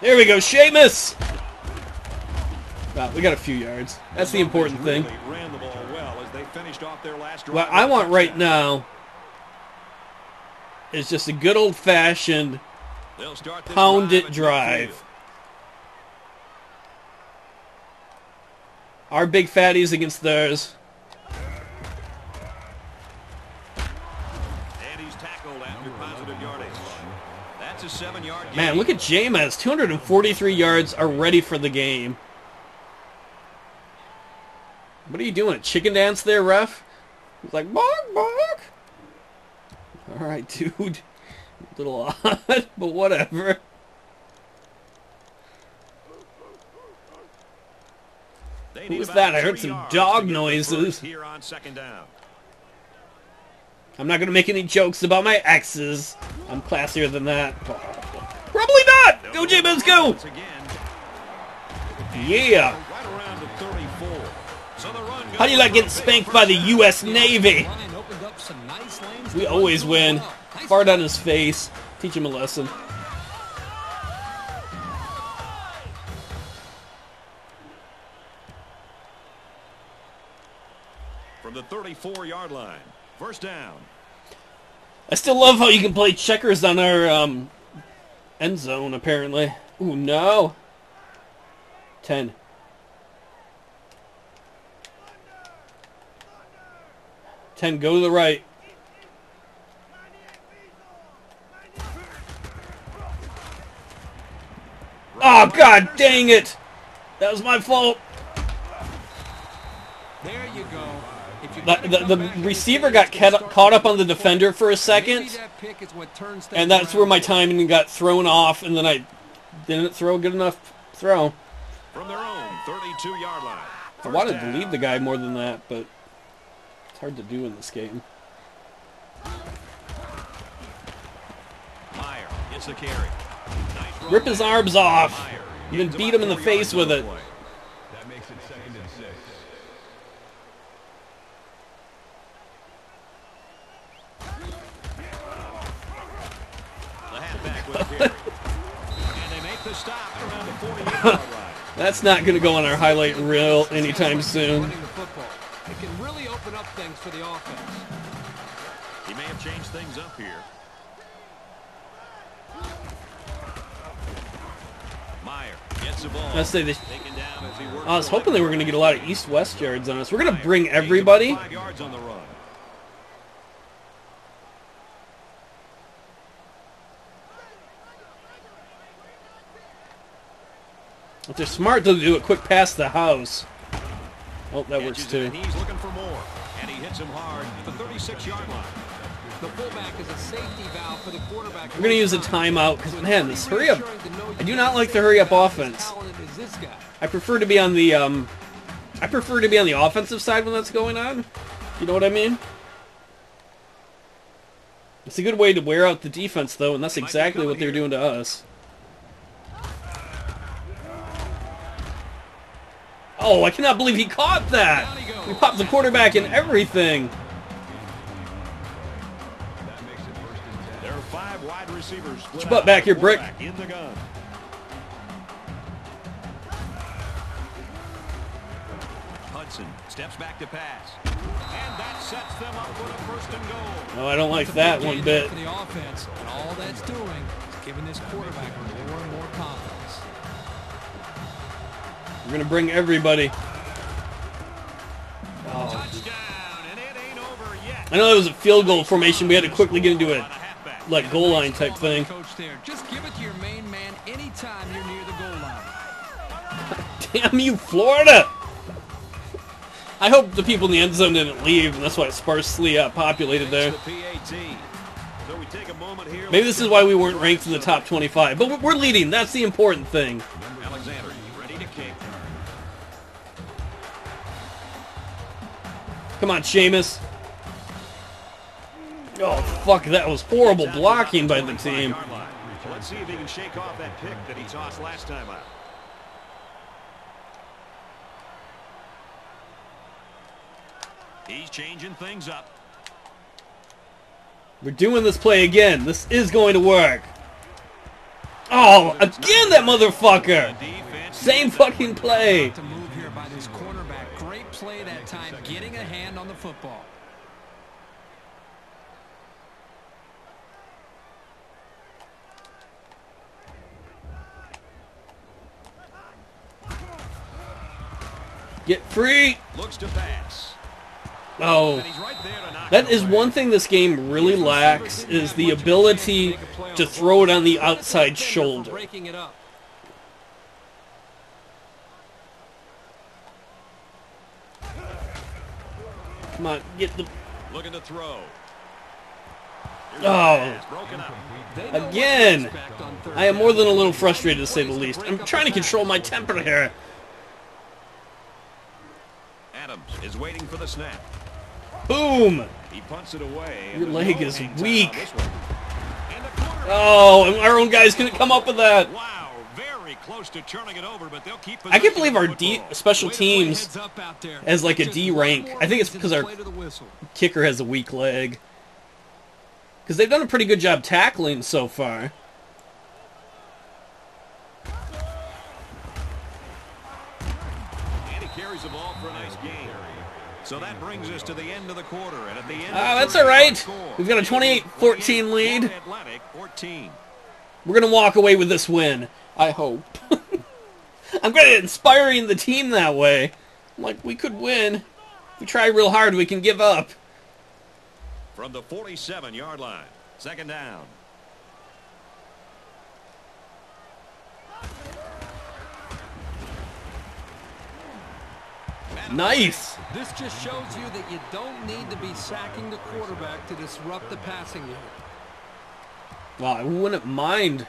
There we go, Seamus! Wow, we got a few yards. That's the important thing. Really ran the ball well as they finished off their last drive What I want right now is just a good old-fashioned They'll start this pound it drive. Our big fatties against theirs. And he's tackled after positive yardage. That's a seven-yard gain. Man, look at Jameis. 243 yards are ready for the game. What are you doing? A chicken dance there, ref? He's like, bark, bark. All right, dude. A little odd, but whatever. They Who was that? I heard some dog to get the noises. Here on second down. I'm not going to make any jokes about my exes. I'm classier than that. Probably not! Go, Jameis, go! Once again, Yeah! right around to 34. So the run How do you like getting spanked by the U.S. Navy? Line opened up some nice lanes. We always win. Fart on his face. Teach him a lesson. from the 34-yard line. First down. I still love how you can play checkers on our um, end zone, apparently. Ooh, no. 10. Ten, go to the right. Oh, god dang it! That was my fault. There you go. The, the, the receiver got ca- caught up on the defender for a second, that pick is what turns things and that's where my timing got thrown off, and then I didn't throw a good enough throw. From their own 32-yard line. I wanted to leave the guy more than that, but it's hard to do in this game. Meyer gets the carry. Nice run Rip his arms off, Meyer and then beat him in the face with it. That makes it second and six. The halfback with the carry. and they make the stop around the 48-yard line. That's not going to go on our highlight reel anytime soon. running the football. It can really open up things for the offense. He may have changed things up here. Meyer gets the ball. Let's say this. Taken down as he works I was hoping they were going to get a lot of east-west yards on us. We're going to bring everybody. Five yards on the run. If they're smart, they'll do a quick pass to the house. Oh, that works too. he's looking for more. And he hits him hard at the 36-yard line. We're going to use a timeout because, man, this hurry up. I do not like the hurry up offense. I prefer to be on the um, I prefer to be on the offensive side when that's going on. You know what I mean? It's a good way to wear out the defense, though, and that's exactly what they're doing to us. Oh, I cannot believe he caught that! We popped the quarterback and everything. Receivers split your butt back here, Brick. In the gun. Hudson steps back to pass. And that sets them up with a first and goal. Oh, I don't like that one bit. For the offense, and all that's doing is giving this quarterback more and more confidence. We're gonna bring everybody. Touchdown, and it ain't over yet. I know that was a field goal formation. We had to quickly get into On a a halfback. Like goal line type thing. Coach there, just give it to your main man anytime you're near the goal line. Damn you, Florida! I hope the people in the end zone didn't leave, and that's why it's sparsely uh, populated there. The PAT. So we take a moment here. Maybe this is why we weren't ranked in the top 25. But we're leading. That's the important thing. Alexander ready to kick. Come on, Seamus. Oh, fuck, that was horrible blocking by the team. Let's see if he can shake off that pick that he tossed last time out. He's changing things up. We're doing this play again. This is going to work. Oh, again that motherfucker! Same fucking play. To move here by this cornerback. Great play that time, getting a hand on the football. Get free. Looks to pass. Oh, And he's right there to knock that is one thing this game really lacks is the ability to throw it on the outside shoulder. Breaking it up. Come on, get the Looking to throw. Oh. the pass, broken up. They know what to Again, expect on third I am more than a little frustrated to say the least. I'm trying to control my temper here. Adams is waiting for the snap. Boom! He punts it away. Your leg is hang time on weak. this one. And the quarterback- Oh, and our own guys couldn't come up with that. Wow, very close to turning it over, but they'll keep I can't believe our D special Way to play teams heads up out there. as like a D rank. I think it's because our play to the whistle. kicker has a weak leg. Because they've done a pretty good job tackling so far. So that brings us to the end of the quarter, and at the end. Ah, that's all right. We've got a 28-14 lead. Atlantic 14. We're gonna walk away with this win. I hope. I'm good at inspiring the team that way. I'm like, we could win. If we try real hard, we can give up. From the 47-yard line, second down. Nice. This just shows you that you don't need to be sacking the quarterback to disrupt the passing game. Well, I wouldn't mind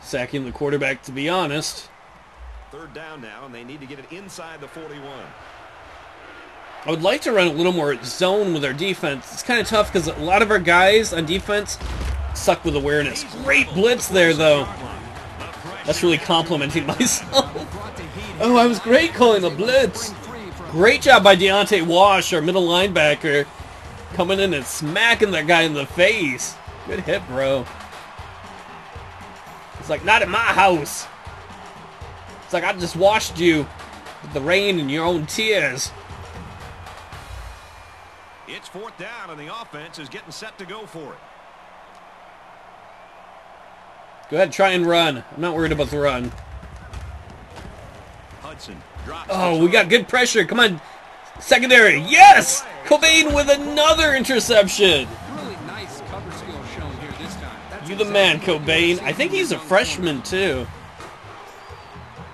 sacking the quarterback, to be honest. Third down now, and they need to get it inside the 41. I would like to run a little more zone with our defense. It's kind of tough because a lot of our guys on defense suck with awareness. Great blitz there, though. That's really complimenting myself. Brought the heat Oh, I was great calling the blitz. Great job by Deontay Wash, our middle linebacker, coming in and smacking that guy in the face. Good hit, bro. It's like, not in my house. It's like, I just washed you with the rain and your own tears. It's fourth down, and the offense is getting set to go for it. Go ahead, try and run. I'm not worried about the run. Oh, we got good pressure. Come on. Secondary. Yes! Cobain with another interception. really nice cover skill shown here this time. That's You the man, exactly what you're Cobain. I think he's a freshman, too.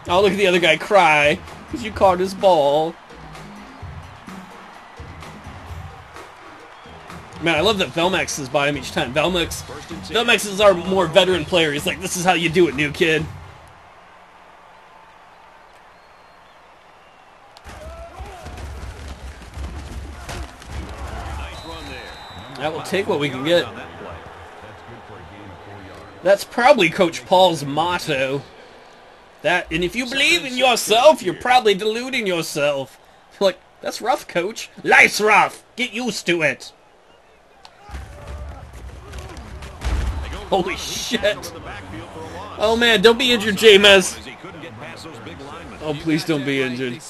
Oh, look at the other guy cry because you caught his ball. Man, I love that Velmax is by him each time. Velmax. Velmax is our more veteran player. He's like, this is how you do it, new kid. Nice run there. That will take what we can get. That's probably Coach Paul's motto. That, and if you believe in yourself, you're probably deluding yourself. Like, that's rough, Coach. Life's rough. Get used to it. Holy shit. Oh man, don't be injured, James. Oh, please don't be injured.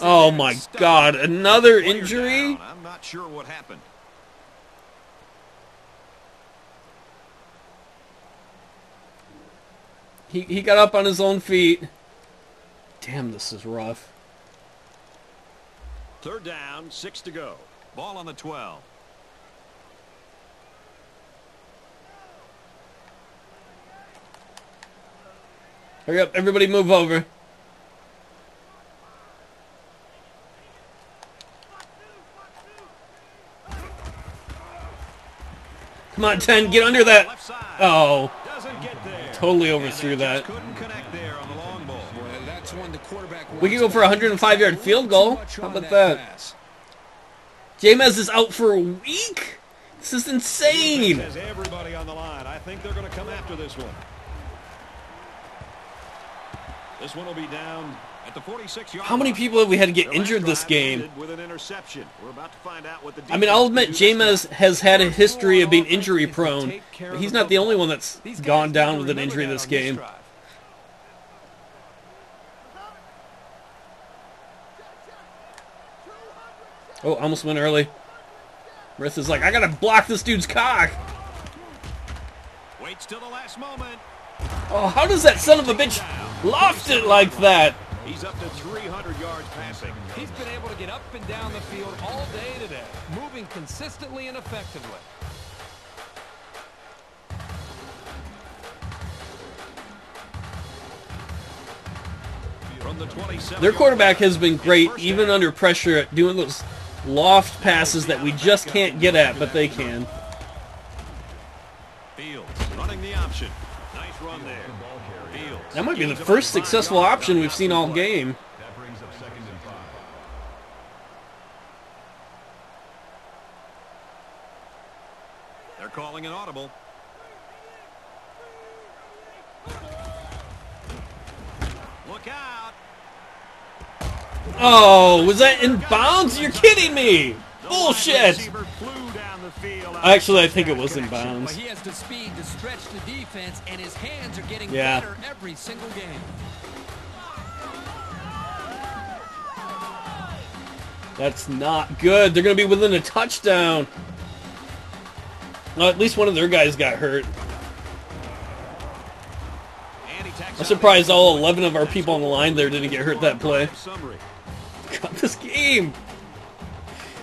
Oh my god, another injury? I'm not sure what happened. He, he got up on his own feet. Damn, this is rough. Third down, six to go. Ball on the 12. Hurry up, everybody move over. Come on, 10, get under that. Oh, Doesn't get there. Totally And overthrew that. just couldn't connect there on the long ball. Well, that's when the quarterback We can go for a 105-yard field goal. How about that? pass. James is out for a week? This is insane. Everybody on the line. I think they're going to come after this one. This one will be down at the 46 yard How many people have we had to get injured this game? With an interception. We're about to find out what the I mean, I'll admit can do this Jameis has had a history of being injury prone, but he's not the only one that's gone down with an injury this game. Oh, almost went early. Marissa's like, I gotta block this dude's cock. Waits till the last moment. Oh, how does that son of a bitch loft it like that? He's up to 300 yards passing. He's been able to get up and down the field all day today, moving consistently and effectively. From the 27 Their quarterback has been great, even under pressure, doing those loft passes that we just can't get at, but they can. That might be the first successful option we've seen all game. That brings up second and five. They're calling an audible. Look out. Oh, was that in bounds? You're kidding me! Bullshit! Actually, I think it was in bounds. he has the speed to stretch the defense, and his hands are getting Yeah. better every single game. That's not good. They're going to be within a touchdown. Well, at least one of their guys got hurt. And he tacks I'm surprised all 11 of our people on the line there didn't get hurt that play. God, this game.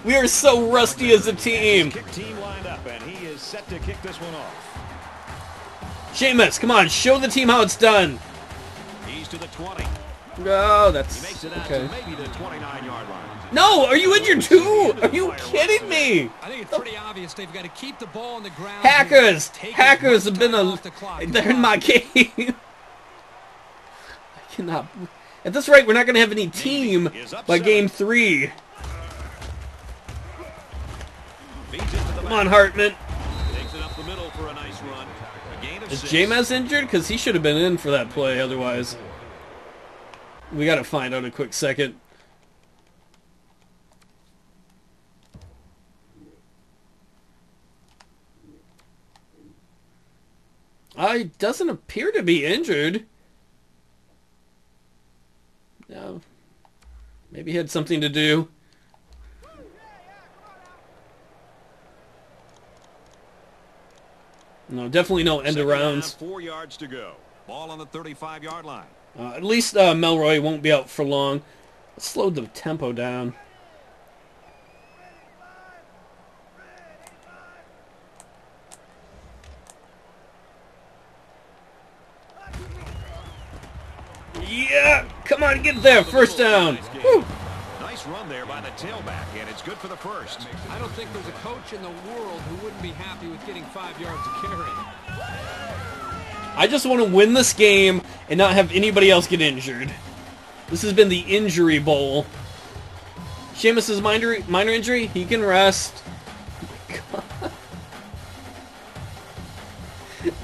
We are so rusty as a team. Kick team lined up, and he is set to kick this one off. Seamus, come on, show the team how it's done. He's to the 20. Oh, He that's makes it out okay. maybe the 29-yard line. No, are you injured too? Are you kidding me? I think it's pretty obvious they've got to keep the ball on the ground. Hackers, hackers have been a the they're in my game. I cannot. At this rate, we're not going to have any team by game three. Feeds it to the Come on. Hartman. Takes it up the middle for a nice run. A gain of Is. Jameis injured? Because he should have been in for that play otherwise. We got to find out a quick second. I doesn't appear to be injured. No. Maybe he had something to do. No, definitely no end down, arounds. Four yards to go. Ball on the 35-yard line. Uh, at least uh, Melroy won't be out for long. Let's slow the tempo down. Yeah! Come on, get there! First down! Woo. Nice run there by the tailback, and it's good for the first. I don't think there's a coach in the world who wouldn't be happy with getting five yards of carry. I just want to win this game and not have anybody else get injured. This has been the injury bowl. Seamus's minor minor injury, he can rest. God.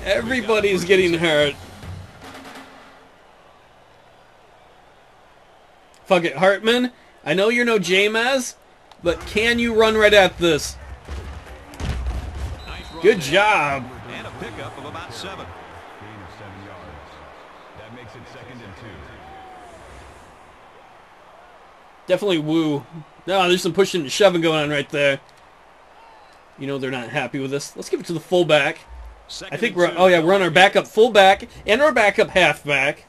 Everybody's getting hurt. Fuck it, Hartman. I know you're no Jameis, but can you run right at this? Nice Good job. And a pickup of about seven. Gain of seven yards. That makes it second and two. Definitely woo. No, there's some pushing and shoving going on right there. You know they're not happy with this. Let's give it to the fullback. Second I think we're oh yeah, we're on our backup fullback and our backup halfback.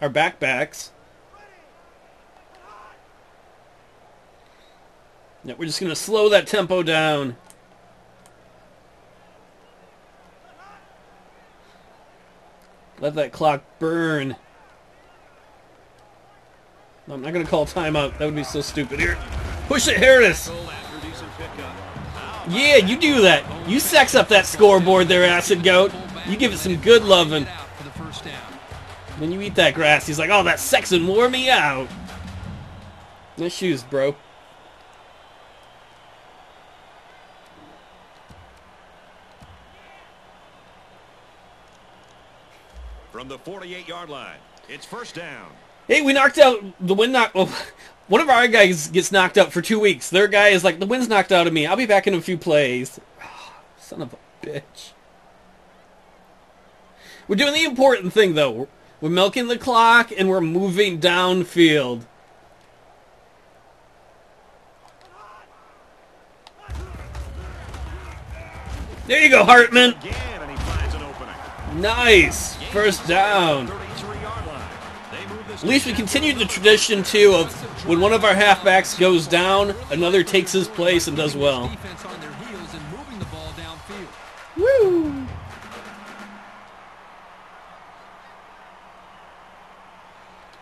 Our backbacks. Yeah, we're just gonna slow that tempo down. Let that clock burn. I'm not gonna call timeout. That would be so stupid. Here, push it, Harris. Yeah, you do that. You sex up that scoreboard there, Acid Goat. You give it some good loving. Get out for the first down. When you eat that grass, he's like, oh, that sexing wore me out. Nice shoes, bro. The 48-yard line, it's first down. Hey, we knocked out the wind knock. Well, oh, one of our guys gets knocked out for two weeks. Their guy is like, the wind's knocked out of me. I'll be back in a few plays. Ah, son of a bitch. We're doing the important thing though. We're, milking the clock and we're moving downfield. There you go, Hartman. Again, and he finds an opening. Nice. First down. 33-yard line. They move this At least we continued the tradition too of when one of our halfbacks goes down, another takes his place and does well. Woo!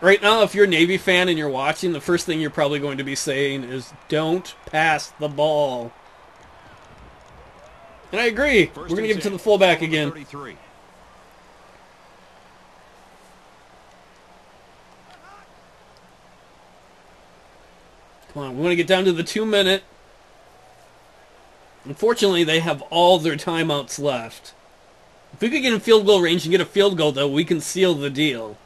Right now, if you're a Navy fan and you're watching, the first thing you're probably going to be saying is, "Don't pass the ball." And I agree. First We're going to give it to the fullback again. Come on, we want to get down to the two minute. Unfortunately, they have all their timeouts left. If we could get in field goal range and get a field goal, though, we can seal the deal.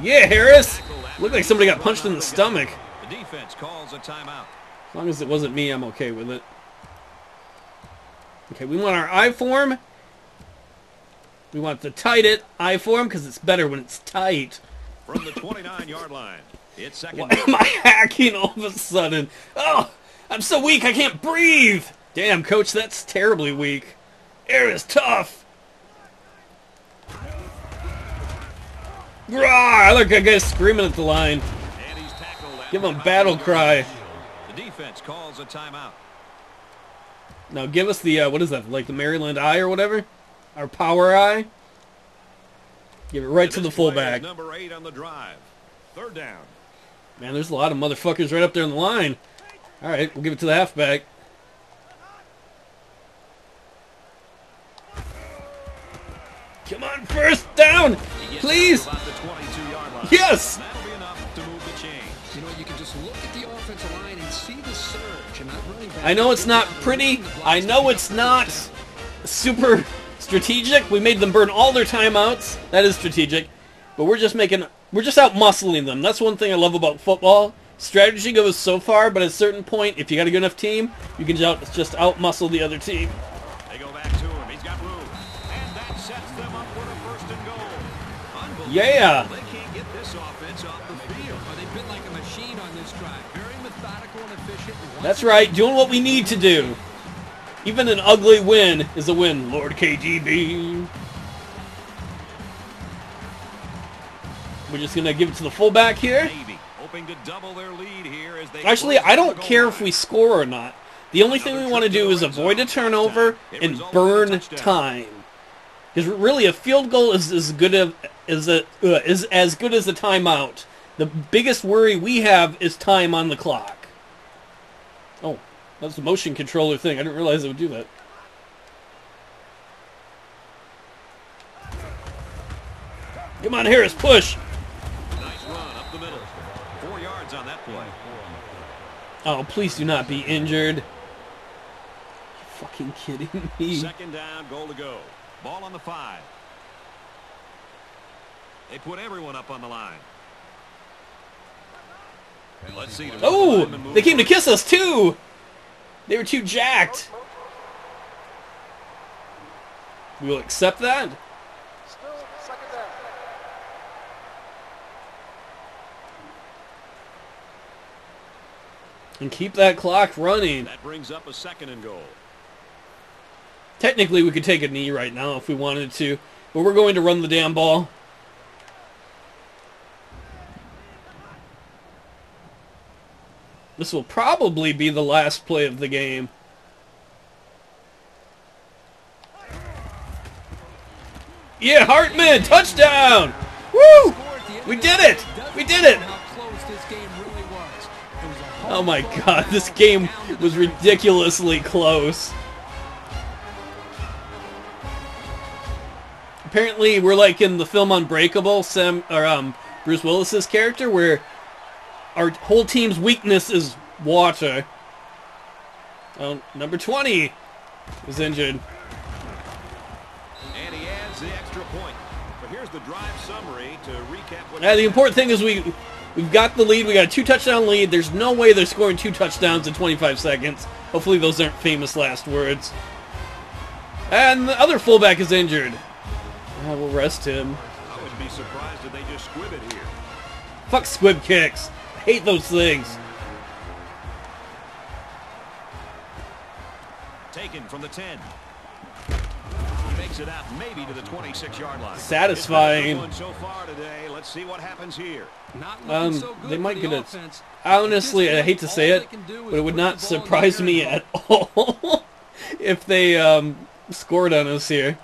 Yeah, Harris! Looked like somebody got punched in the stomach. The defense calls a timeout. As long as it wasn't me, I'm okay with it. Okay, we want our I form. We want the tight it I form because it's better when it's tight. From the 29-yard line, it's second Why am I hacking all of a sudden? Oh, I'm so weak I can't breathe. Damn, coach, that's terribly weak. Air is tough. Rah! I look like a guy screaming at the line. Give him about battle cry. The defense calls a timeout. Now give us the, uh, what is that, like the Maryland I or whatever? Our power I? Give it right to the this play is fullback. Number eight on the drive. Third down. Man, there's a lot of motherfuckers right up there in the line. Alright, we'll give it to the halfback. Come on, first down! Please! out to About the 22-yard line. Yes! That'll be enough to move the chain. You know, you can just look at the offensive line and see the surge. And that running back I know it's not pretty. I know it's not super strategic. We made them burn all their timeouts. That is strategic. But we're just making we're just out muscling them. That's one thing I love about football. Strategy goes so far, but at a certain point, if you got a good enough team, you can just just out muscle the other team. They go back to him. He's got room. And that sets them up with a first and goal. Yeah. They can't get this offense off the field. They've been like a machine on this drive. Very methodical and efficient. That's right, doing what we need to do. Even an ugly win is a win, Lord KGB. We're just gonna give it to the fullback here. Hoping to double their lead here as they Actually, I don't care if we score or not. The only thing we want to do is avoid a turnover and burn time. Because really, a field goal is as good of is a uh, is as good as a timeout. The biggest worry we have is time on the clock. That's the motion controller thing. I didn't realize it would do that. Come on, Harris, push. Nice run up the middle. Four yards on that play. Oh, please do not be injured. You fucking kidding me? Second down, goal to go. Ball on the five. They put everyone up on the line. And Let's see. does the Oh, they came to kiss us too. They were too jacked. We will accept that. And keep that clock running. That brings up a second and goal. Technically, we could take a knee right now if we wanted to, but we're going to run the damn ball. This will probably be the last play of the game. Yeah, Hartman, touchdown! Woo! We did it! We did it! Oh my god, this game was ridiculously close. Apparently, we're like in the film Unbreakable, Sam or um Bruce Willis's character, where our whole team's weakness is water. Oh, number 20 is injured. And he adds the extra point. But here's the drive summary to recap what... Yeah, the important thing is we, we've got the lead. we got a two-touchdown lead. There's no way they're scoring two touchdowns in 25 seconds. Hopefully those aren't famous last words. And the other fullback is injured. I will rest him. I would be surprised if they just squib it here. Fuck squib kicks. I hate those things. Taken from the 10. He makes it out maybe to the 26-yard line. Satisfying. It's been a good one so far today. Let's see what happens here. Not looking Um, so good they might the get it. Honestly, I hate to say it, they can do is but it would not the ball in surprise me at all if they um, scored on us here.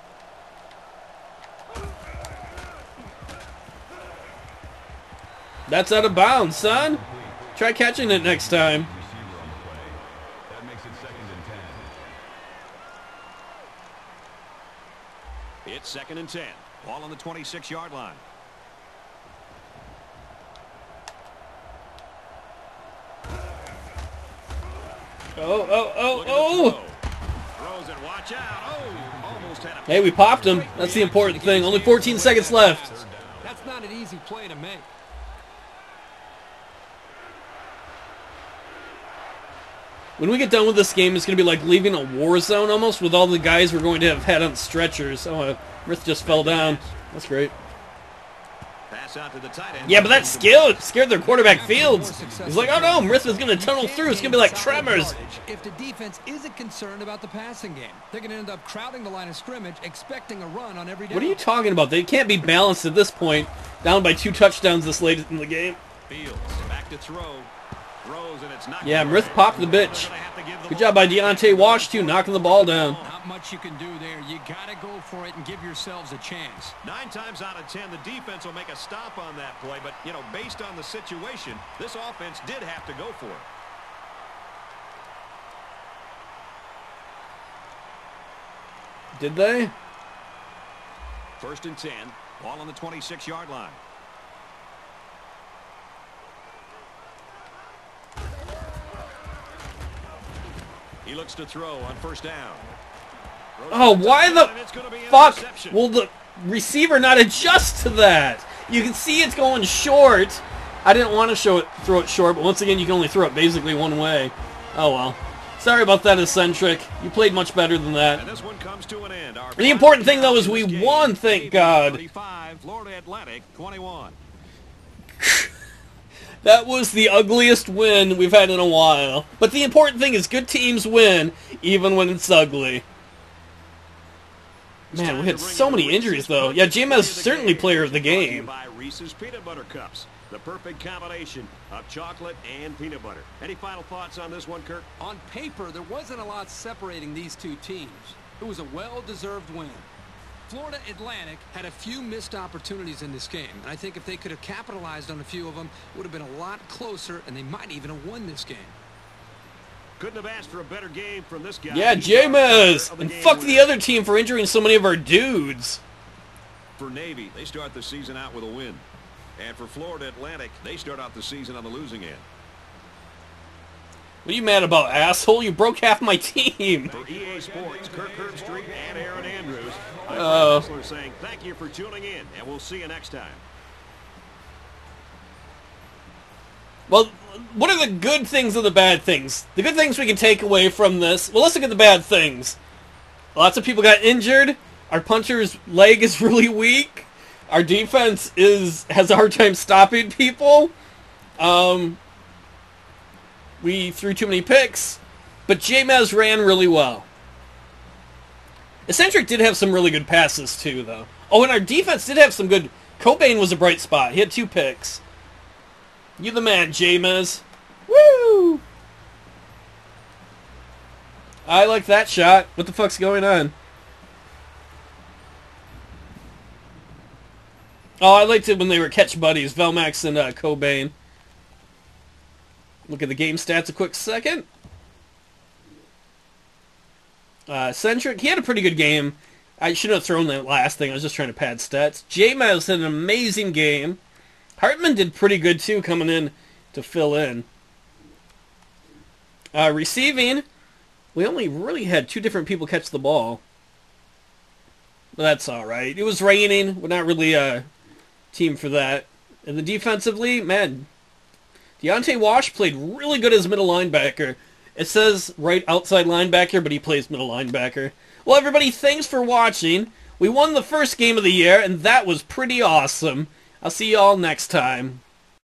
That's out of bounds, son. Try catching it next time. Receiver on the play. That makes it second and 10. It's second and 10. Ball on the 26-yard line. Oh, oh, oh, Look at the oh! Throws it. Watch out. Oh, almost had a Hey, we popped him. That's the important thing. Only 14 seconds left. That's not an easy play to make. When we get done with this game, it's going to be like leaving a war zone almost with all the guys we're going to have had on stretchers. Oh, uh, Rith just fell down. That's great. pass out to the tight end. Yeah, but that scared, scared their quarterback Fields. He's like, oh no, Rith is going to tunnel through. It's going to be like Tremors. If the defense isn't concerned about the passing game, they're going to end up crowding the line of scrimmage, expecting a run on every down. What are you talking about? They can't be balanced at this point. Down by two touchdowns this late in the game. Fields back to throw. Yeah, good. Rith popped the bitch. They're gonna have to give the Good job by back. Deontay Wash, too, knocking the ball down. Not much you can do there. You got to go for it and give yourselves a chance. Nine times out of ten, the defense will make a stop on that play, but, you know, based on the situation, this offense did have to go for it. Did they? First and ten. Ball on the 26-yard line. He looks to throw on first down. Oh, why the and it's gonna be an fuck will the receiver not adjust to that? You can see it's going short. I didn't want to show it, throw it short, but once again, you can only throw it basically one way. Oh well. Sorry about that, eccentric. You played much better than that. And this one comes to an end. Our The important thing, though, is we won, thank God. 35, Florida Atlantic 21. That was the ugliest win we've had in a while. But the important thing is good teams win, even when it's ugly. Man, we had so many injuries, though. Yeah, Jameis certainly player of the Brought to you game. By Reese's Peanut Butter Cups, the perfect combination of chocolate and peanut butter. Any final thoughts on this one, Kirk? On paper, there wasn't a lot separating these two teams. It was a well-deserved win. Florida Atlantic had a few missed opportunities in this game, and I think if they could have capitalized on a few of them, it would have been a lot closer, and they might even have won this game. Couldn't have asked for a better game from this guy. Yeah, He's Jameis! And game fuck the other team for injuring so many of our dudes. For Navy, they start the season out with a win. And for Florida Atlantic, they start out the season on the losing end. What are you mad about, asshole? You broke half my team. For EA Sports, Kirk Herbstreit and Erin Andrews, I'm Nessler saying thank you for tuning in, and we'll see you next time. Well, what are the good things and the bad things? The good things we can take away from this. Well, let's look at the bad things. Lots of people got injured. Our puncher's leg is really weak. Our defense is has a hard time stopping people. Um, we threw too many picks, but Jamez ran really well. Eccentric did have some really good passes too, though. Oh, and our defense did have some good. Cobain was a bright spot. He had two picks. You the man, Jamez. Woo! I like that shot. What the fuck's going on? Oh, I liked it when they were catch buddies, Velmax and uh, Cobain. Look at the game stats a quick second. Uh, Centric, he had a pretty good game. I should have thrown that last thing. I was just trying to pad stats. J-Miles had an amazing game. Hartman did pretty good too, coming in to fill in. Uh, receiving, we only really had two different people catch the ball. But that's all right. It was raining. We're not really a team for that. And the defensively, man, Deontay Wash played really good as middle linebacker. It says right outside linebacker, but he plays middle linebacker. Well, everybody, thanks for watching. We won the first game of the year, and that was pretty awesome. I'll see you all next time.